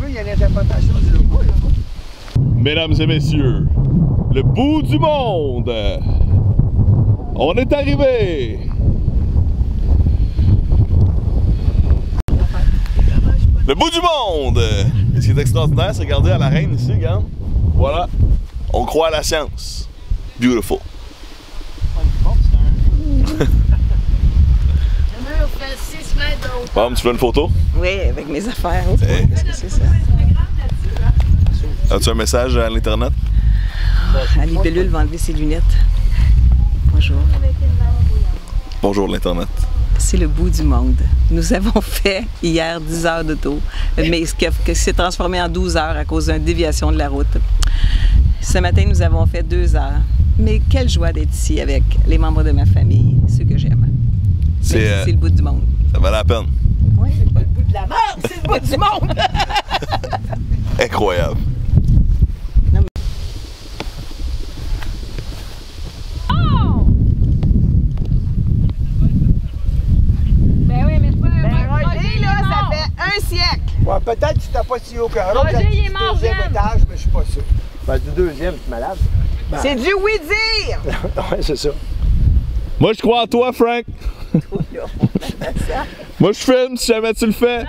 Vu, il y a une interprétation du logo. là. Mesdames et messieurs, le bout du monde! On est arrivé! Le bout du monde! Et ce qui est extraordinaire, c'est regarder à la reine ici, regarde. Voilà. On croit à la science. Beautiful. [LAUGHS] Le mur fait 6 mètres de hauteur. Pam, tu veux une photo? Oui, avec mes affaires. Eh. Qu'est-ce que c'est ça? As-tu un message à l'Internet? Les bellules vont enlever ses lunettes. Bonjour. Bonjour l'Internet. C'est le bout du monde. Nous avons fait hier 10 heures d'auto, mais ce que s'est transformé en 12 heures à cause d'une déviation de la route. Ce matin, nous avons fait 2 heures. Mais quelle joie d'être ici avec les membres de ma famille, ceux que j'aime. C'est, Mais euh, C'est le bout du monde. Ça valait la peine. Oui, c'est pas le bout de la merde, c'est le bout du monde. [LAUGHS] Incroyable. Ben oui, mais c'est pas. Ben, Roger, Roger, il est là, ça mort. fait un siècle. Ouais, peut-être que c'était pas si haut que. Roger, il est du mort deuxième étage, mais je suis pas sûr. Ben, du deuxième, tu es malade. C'est du oui-dire. [LAUGHS] ouais, c'est ça. Moi, je crois en toi, Frank. [LAUGHS] Moi, je filme si jamais tu le fais.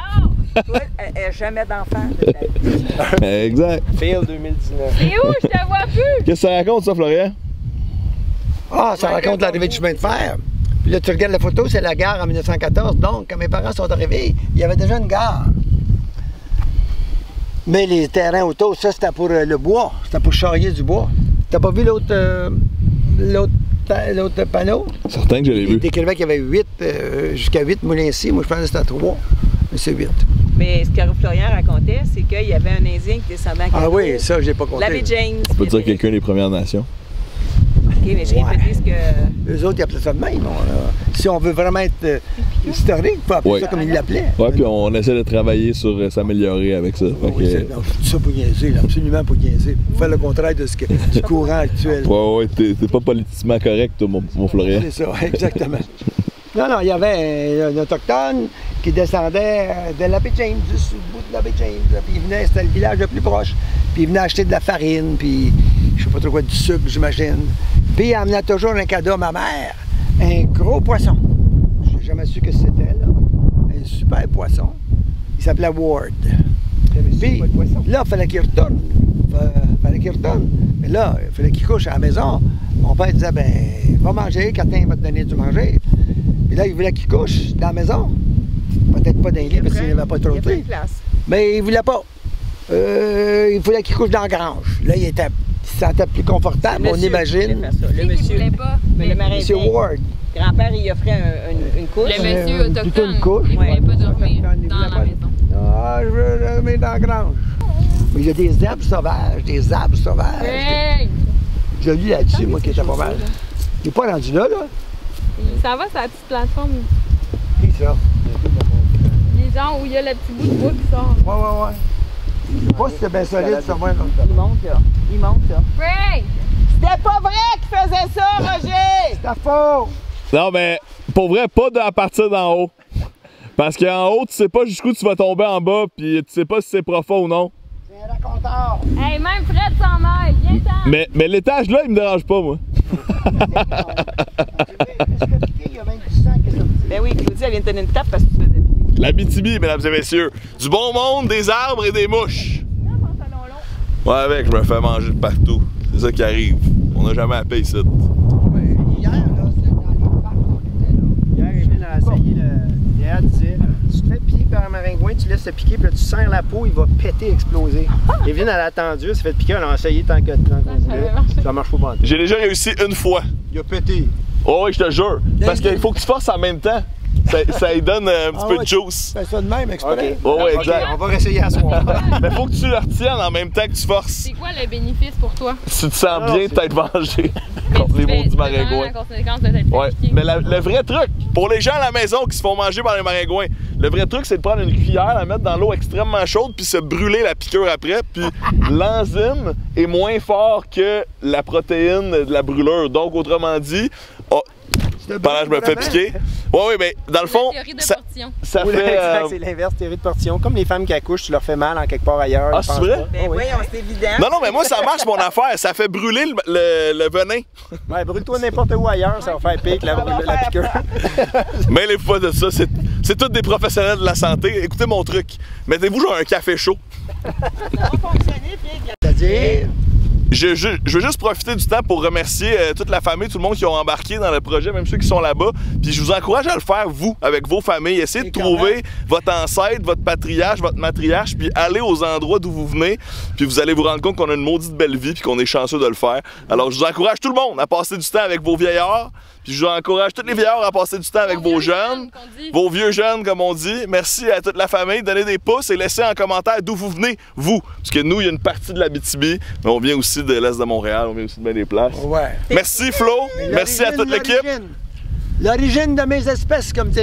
Toi, elle- elle a jamais d'enfant. de. [LAUGHS] Exact. Phil 2019. Et où? Je te vois plus. Qu'est-ce que ça raconte, ça, Florian? Ah, ça raconte l'arrivée du chemin de fer. Puis là, tu regardes la photo, c'est la gare en 1914. Donc, quand mes parents sont arrivés, il y avait déjà une gare. Mais les terrains autour, ça, c'était pour euh, le bois. C'était pour charrier du bois. T'as pas vu l'autre euh, l'autre l'autre panneau? Certain que je l'ai Il vu. décrivait qu'il y avait 8, jusqu'à 8 moulins ici. Moi, je pensais que c'était 3. Mais c'est 8. Mais ce que Florian racontait, c'est qu'il y avait un Indien qui descendait en Ah oui, ça, j'ai pas compté. L'abbé James. On peut dire quelqu'un des Premières Nations? OK, mais j'ai répété ce que... Eux autres, ils appelaient ça de même. on, euh, si on veut vraiment être euh, historique, il faut appeler Ouais. ça comme ils l'appelaient. Ouais, puis on essaie de travailler sur euh, s'améliorer avec ça. Oui, que, c'est- ça pour niaiser, absolument pour niaiser. Pour faire le contraire de ce que, du [LAUGHS] courant actuel. ouais, ouais, t'es pas politiquement correct, toi, mon, mon Florian. C'est ça, exactement. non, non, il y avait un, un autochtone qui descendait euh, de l'abbé James, juste au bout de l'abbé James. Puis il venait, c'était le village le plus proche. Puis il venait acheter de la farine, puis je sais pas trop quoi, du sucre, j'imagine. Puis il amenait toujours un cadeau à ma mère, un gros poisson. Jamais su que c'était, là. Un super poisson. Il s'appelait Ward. Puis, là, il fallait qu'il retourne. Il fallait qu'il retourne. Mais là, il fallait qu'il couche à la maison. Mon père disait, ben, va manger, Catin va te donner du manger. Puis là, il voulait qu'il couche dans la maison. Peut-être pas dans les lits parce qu'il n'avait pas trop de place. Mais il voulait pas. Euh, il voulait qu'il couche dans la grange. Là, il, était, il se sentait plus confortable, on imagine. Le monsieur, voulait pas. mais le marin Monsieur Ward. Grand-père, il offrait un- une, une couche. Le monsieur autochtone. une couche. Il voulait Ouais. pas dormir dans la pas- maison. Ah, je veux dormir dans la grange. Mais il y a des arbres sauvages, des arbres sauvages. Hey! J'ai lu là-dessus, moi, qui était pas mal. Il n'est pas rendu là, là. Ça va, sa petite plateforme? Qui ça? Les gens où il y a le petit bout de bois qui sort. Ouais, ouais, ouais. Je sais pas si c'était bien solide, ça, moi. Il monte, là. Il monte, là. Frank! C'était pas vrai qu'il faisait ça, Roger! C'est faux! Non, mais pour vrai, pas de- à partir d'en haut. Parce qu'en haut, tu sais pas jusqu'où tu vas tomber en bas, puis tu sais pas si c'est profond ou non. Hey, même Fred s'en aille. Viens-t'en! Mais, mais l'étage là, il me dérange pas, moi. Il y a même du sang qui est sorti. Ben oui, Claudie, elle vient de donner une tape parce que tu faisais. La BTB, mesdames et messieurs. Du bon monde, des arbres et des mouches. Ouais, avec, je me fais manger de partout. C'est ça qui arrive. On n'a jamais à payer ici. Hier, là, c'est dans les parcs qu'on était là. A essayé le. Léa disait Tu te fais piquer par un maringouin, tu laisses te piquer, puis là, tu serres la peau, il va péter, exploser. Evelyne, elle a attendu, elle s'est fait piquer, elle a essayé tant que tant qu'on voulait. Ça marche pas bon. J'ai déjà réussi une fois. Il a pété. Oh oui, je te jure. Parce qu'il faut qu'il se force en même temps. Ça, ça lui donne un petit Ah peu ouais, de juice. Fais ça de même, exprès. Ouais, ouais, Ok, exact. on va réessayer à soir. [LAUGHS] Mais faut que tu le retiennes en même temps que tu forces. C'est quoi le bénéfice pour toi? Si tu te sens Ah, bien c'est- t'être vengé Mais contre les la conséquence de t'être fait Ouais, mais la- le vrai truc, pour les gens à la maison qui se font manger par les maringouins, le vrai truc, c'est de prendre une cuillère, la mettre dans l'eau extrêmement chaude, puis se brûler la piqûre après. Puis [LAUGHS] l'enzyme est moins fort que la protéine de la brûlure. Donc, autrement dit, oh, pendant que je me fais piquer. Ouais, oui, mais dans le fond, Théorie de ça, portion. ça Oui, fait. euh, c'est l'inverse, théorie de portion. Comme les femmes qui accouchent, tu leur fais mal en quelque part ailleurs. Ah, c'est vrai? Ben Ah oui. c'est évident. Non, non, mais moi, ça marche mon affaire. Ça fait brûler le, le- le venin. Ouais, brûle-toi n'importe où ailleurs, ça va faire pique la, brûle- la piqûre. Mais les fois de ça, c'est c'est tous des professionnels de la santé. Écoutez mon truc. Mettez-vous genre un café chaud. C'est-à-dire, Je, je- je veux juste profiter du temps pour remercier euh, toute la famille, tout le monde qui ont embarqué dans le projet, même ceux qui sont là-bas. Puis je vous encourage à le faire, vous, avec vos familles. Essayez de trouver votre ancêtre, votre patriarche, votre matriarche, puis allez aux endroits d'où vous venez. Puis vous allez vous rendre compte qu'on a une maudite belle vie, puis qu'on est chanceux de le faire. Alors je vous encourage tout le monde à passer du temps avec vos vieillards. Puis je vous encourage tous les vieillards à passer du temps avec vos jeunes. Vos vieux jeunes, comme on dit. Merci à toute la famille. Donnez des pouces et laissez en commentaire d'où vous venez, vous. Parce que nous, il y a une partie de la BTB, mais on vient aussi de l'Est de Montréal, on vient aussi de bien des places. Ouais. Merci Flo, merci à toute l'équipe. l'origine. L'origine de mes espèces, comme tu